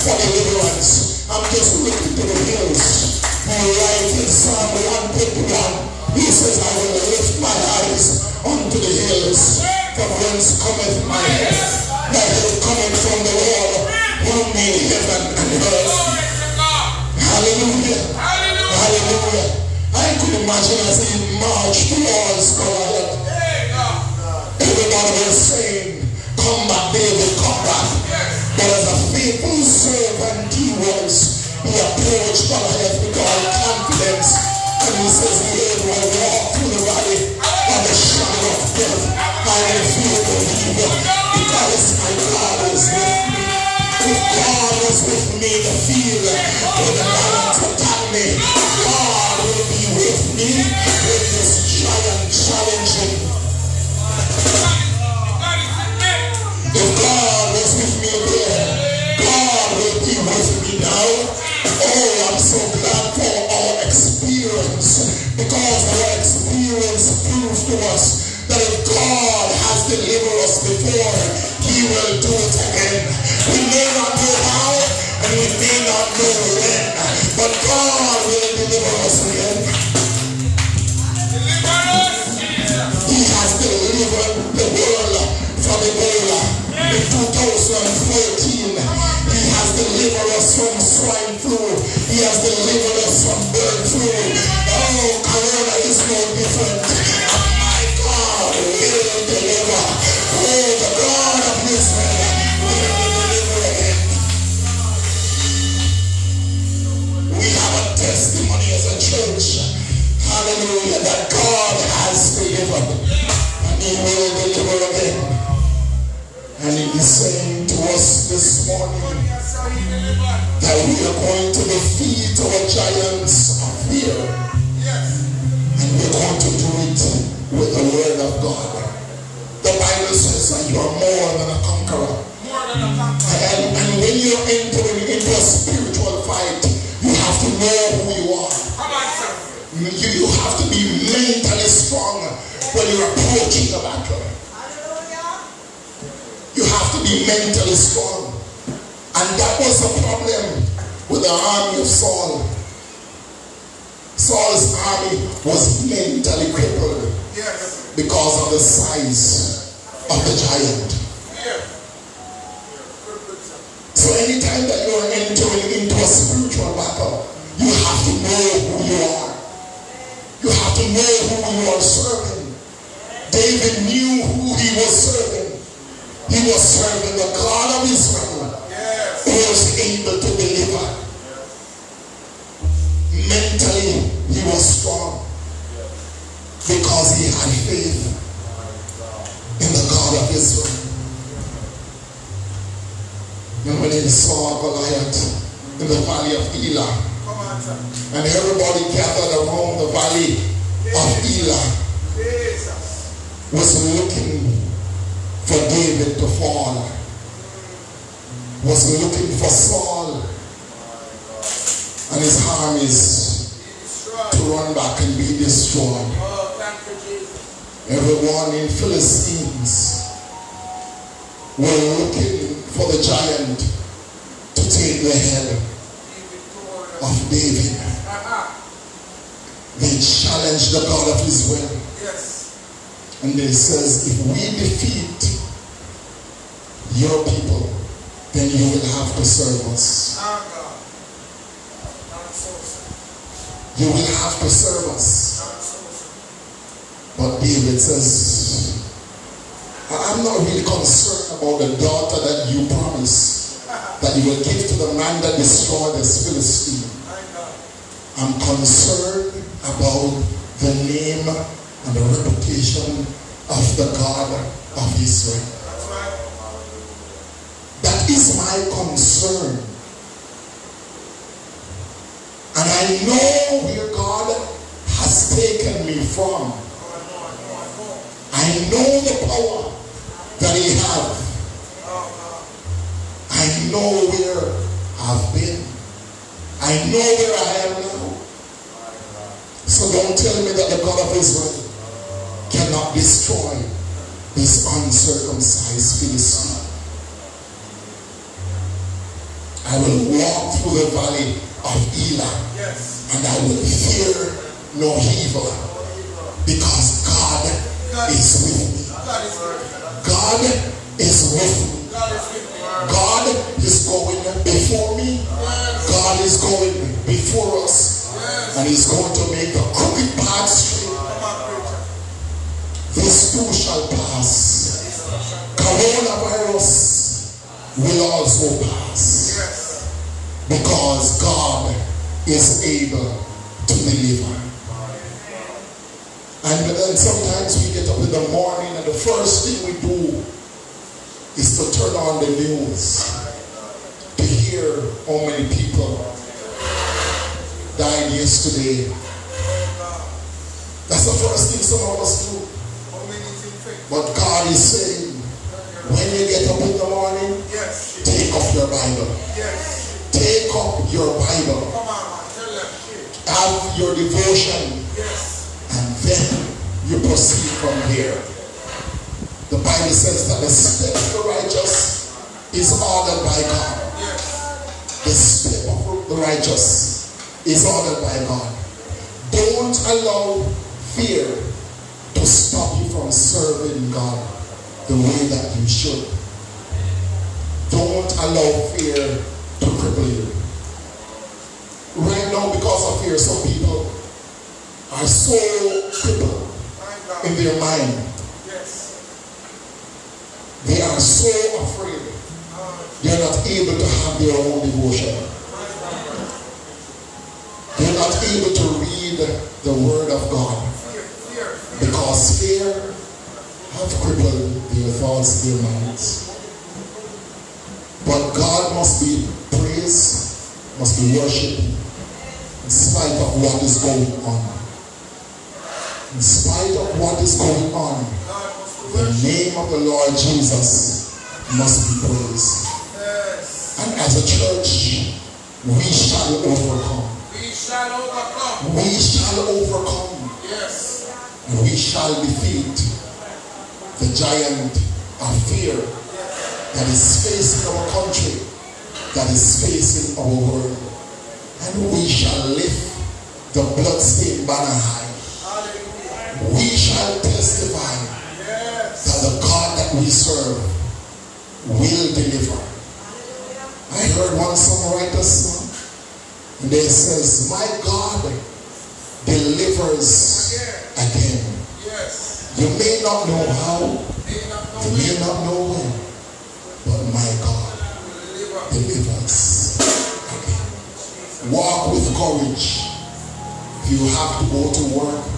for deliverance, I'm just looking to the hills. He writes in Psalm 151, he says, I will lift my eyes unto the hills, from whence cometh my help. My help cometh from the Lord, who made heaven and earth. Hallelujah. Hallelujah. Hallelujah. I could imagine as he marched towards God. everybody was saying, Come back, David, come back. But as a faithful servant he was, he approached Goliath with all confidence. And he says, David will walk through the valley of the shadow of death. I will fear no evil, because my God is with me. God was with me in the field, when the lions attack me, God will be with me when this giant challenging. If God was with me there, God will be with me now. Oh, I'm so glad for our experience because our experience proves to us God has delivered us before, He will do it again. We may not know how and we may not know when, but God will deliver us again. Deliver us, He has delivered the world from Ebola in 2014. He has delivered us from swine flu. He has delivered us from bird flu. Oh, Corona is no different. With the word of God. The Bible says that you are more than a conqueror. More than a conqueror. And, and when you're entering into a spiritual fight, you have to know who you are. Come on, sir. You, you have to be mentally strong when you're approaching the battle. You have to be mentally strong. And that was the problem with the army of Saul. Saul's army was mentally crippled. Because of the size of the giant. So anytime that you are entering into a spiritual battle, you have to know who you are. You have to know who you are serving. David knew who he was serving. He was serving the God of Israel who was able to deliver. Mentally, he was strong because he had faith in the God of Israel. And when he saw Goliath in the valley of Elah, and everybody gathered around the valley of Elah, was looking for David to fall, was looking for Saul And his arm is Be to run back and be destroyed. Thank you, Jesus. Everyone in Philistines were looking for the giant to take the head of David. They challenged the God of Israel. Yes. And they says, if we defeat your people, then you will have to serve us. Our God. Not so, sir. You will have to serve us. But David says, "I- I'm not really concerned about the daughter that you promised that you will give to the man that destroyed this Philistine. I'm concerned about the name and the reputation of the God of Israel. That is my concern. And I know where God has taken me from. Oh, I know, I know, I know. I know the power that He has. I know where I've been. I know where I am now. So don't tell me that the God of Israel cannot destroy this uncircumcised Philistine. I will walk through the valley of Elah Yes. and I will fear no evil because God is with me. God is with me. God is with me. God is going before me. God is going before us. And He's going to make the crooked path straight. This too shall pass. Coronavirus will also pass. Because God is able to deliver. And uh, then sometimes we get up in the morning and the first thing we do is to turn on the news to hear how many people died yesterday. That's the first thing some of us do. But God is saying, when you get up in the morning, take up your Bible. Take up your Bible. Have your devotion. Then you proceed from here. The Bible says that the step of the righteous is ordered by God. The step of the righteous is ordered by God. Don't allow fear to stop you from serving God the way that you should. Don't allow fear to cripple you. Right now, because of fear, some people are so crippled in their mind. Yes. They are so afraid. They're not able to have their own devotion. They're not able to read the Word of God because fear have crippled their thoughts, their minds. But God must be praised, must be worshipped in spite of what is going on. In spite of what is going on, God must be the name of the Lord Jesus must be praised. And as a church, we shall overcome. We shall overcome. We shall overcome. Yes. And we shall defeat the giant of fear that is facing our country, that is facing our world. And we shall lift the bloodstained banner high. We shall testify that the God that we serve will deliver. I heard one songwriter song, and they says, My God delivers again. You may not know how, you may not know when, but my God delivers again. Walk with courage. If you have to go to work,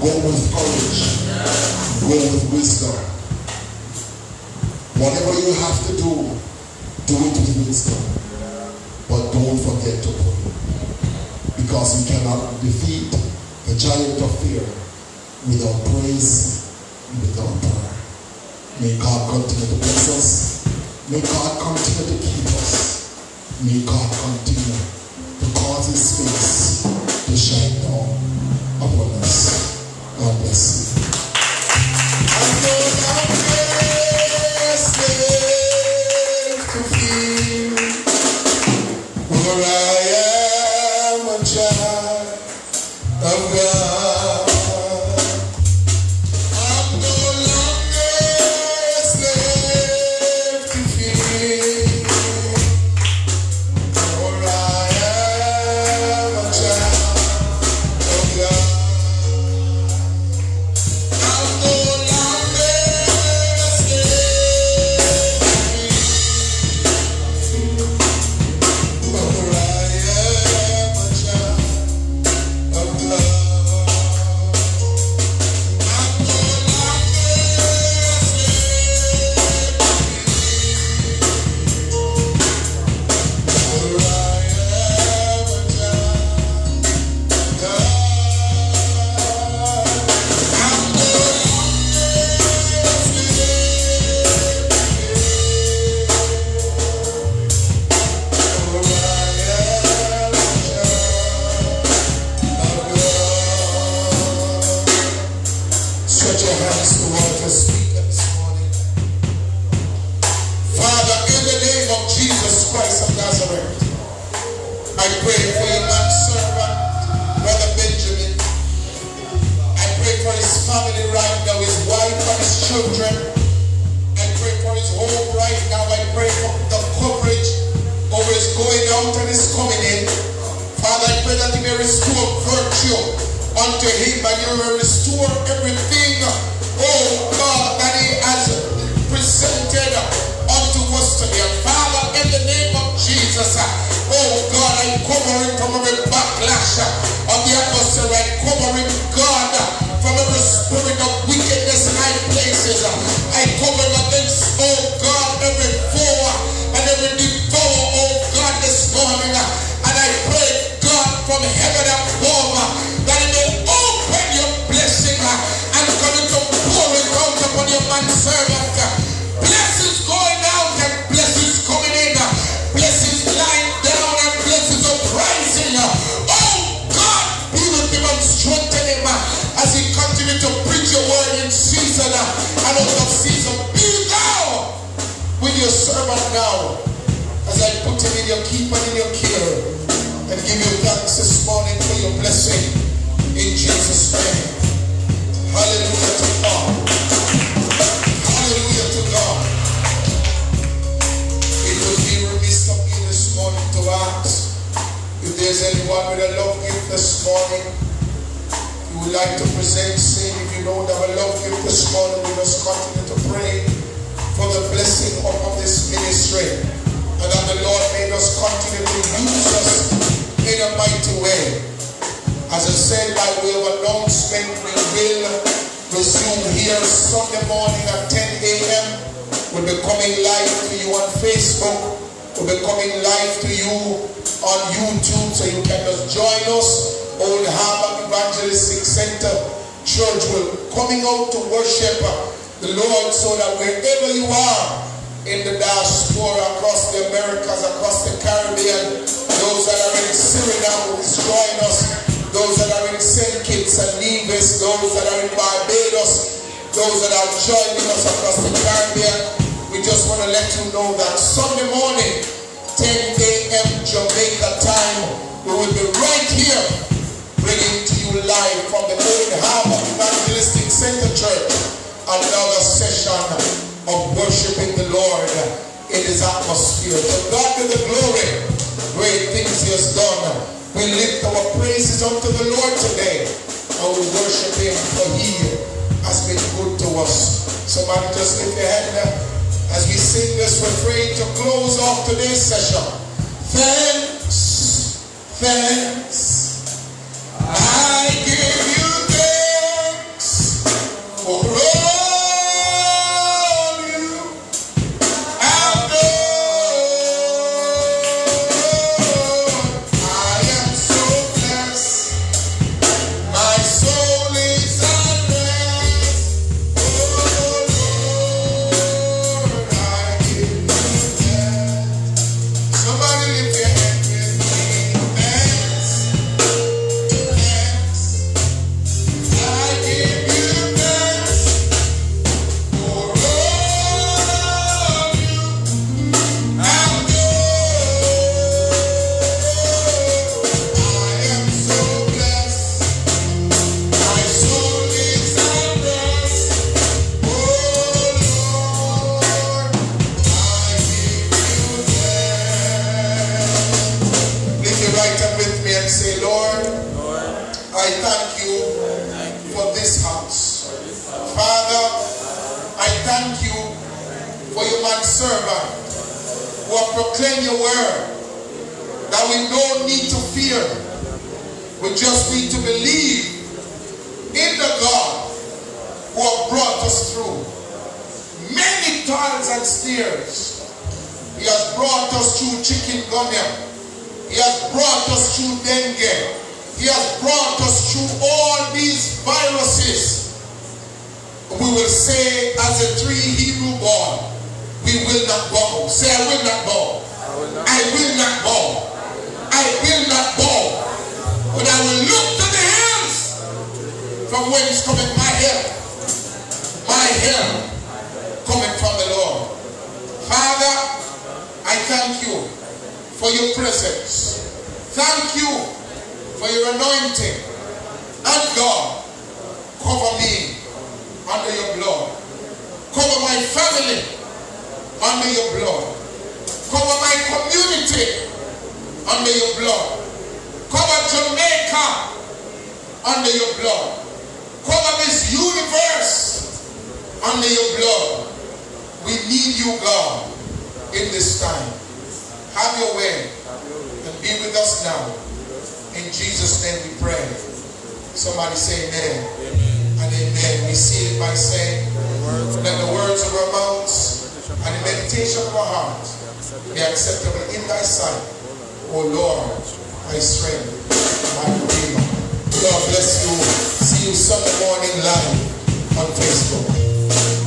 Go with courage. Go with wisdom. Whatever you have to do, do it with wisdom. But don't forget to pray. Because you cannot defeat the giant of fear without praise, without prayer. May God continue to bless us. May God continue to keep us. May God continue to cause his face to shine down. acontece. live to you on Facebook. We'll be coming live to you on YouTube so you can just join us. Old Harbour Evangelistic Centre Church. We're coming out to worship the Lord so that wherever you are in the diaspora, across the Americas, across the Caribbean, those that are in Suriname will join us. Those that are in St. Kitts and Nevis, those that are in Barbados, those that are joining us across the Caribbean, we just want to let you know that Sunday morning, 10 a.m. Jamaica time, we will be right here bringing to you live from the Old Harbour Evangelistic Centre Church another session of worshiping the Lord in his atmosphere. To God be the glory, great things he has done. We lift our praises unto the Lord today and we worship him for he has been good to us. Somebody just lift your hand as we sing this refrain to close off today's session. Thanks, thanks, I give you. Believe in the God who have brought us through many trials and snares. He has brought us through chikungunya. He has brought us through dengue. He has brought us through all these viruses. We will say as a three Hebrew boy, we will not bow. Say, I will not bow. I will not bow. I will not bow. But I will look to from whence cometh my help. My help coming from the Lord. Father, I thank you for your presence. Thank you for your anointing. And God, cover me under your blood. Cover my family under your blood. Cover my community under your blood. Cover Jamaica under your blood. Cover this universe under your blood. We need you, God, in this time. Have your way and be with us now. In Jesus' name we pray. Somebody say amen. And amen. We see it by saying, let the words of our mouths and the meditation of our hearts be acceptable in thy sight. O Lord, my strength, my redeemer. God bless you. See you Sunday morning live on Facebook.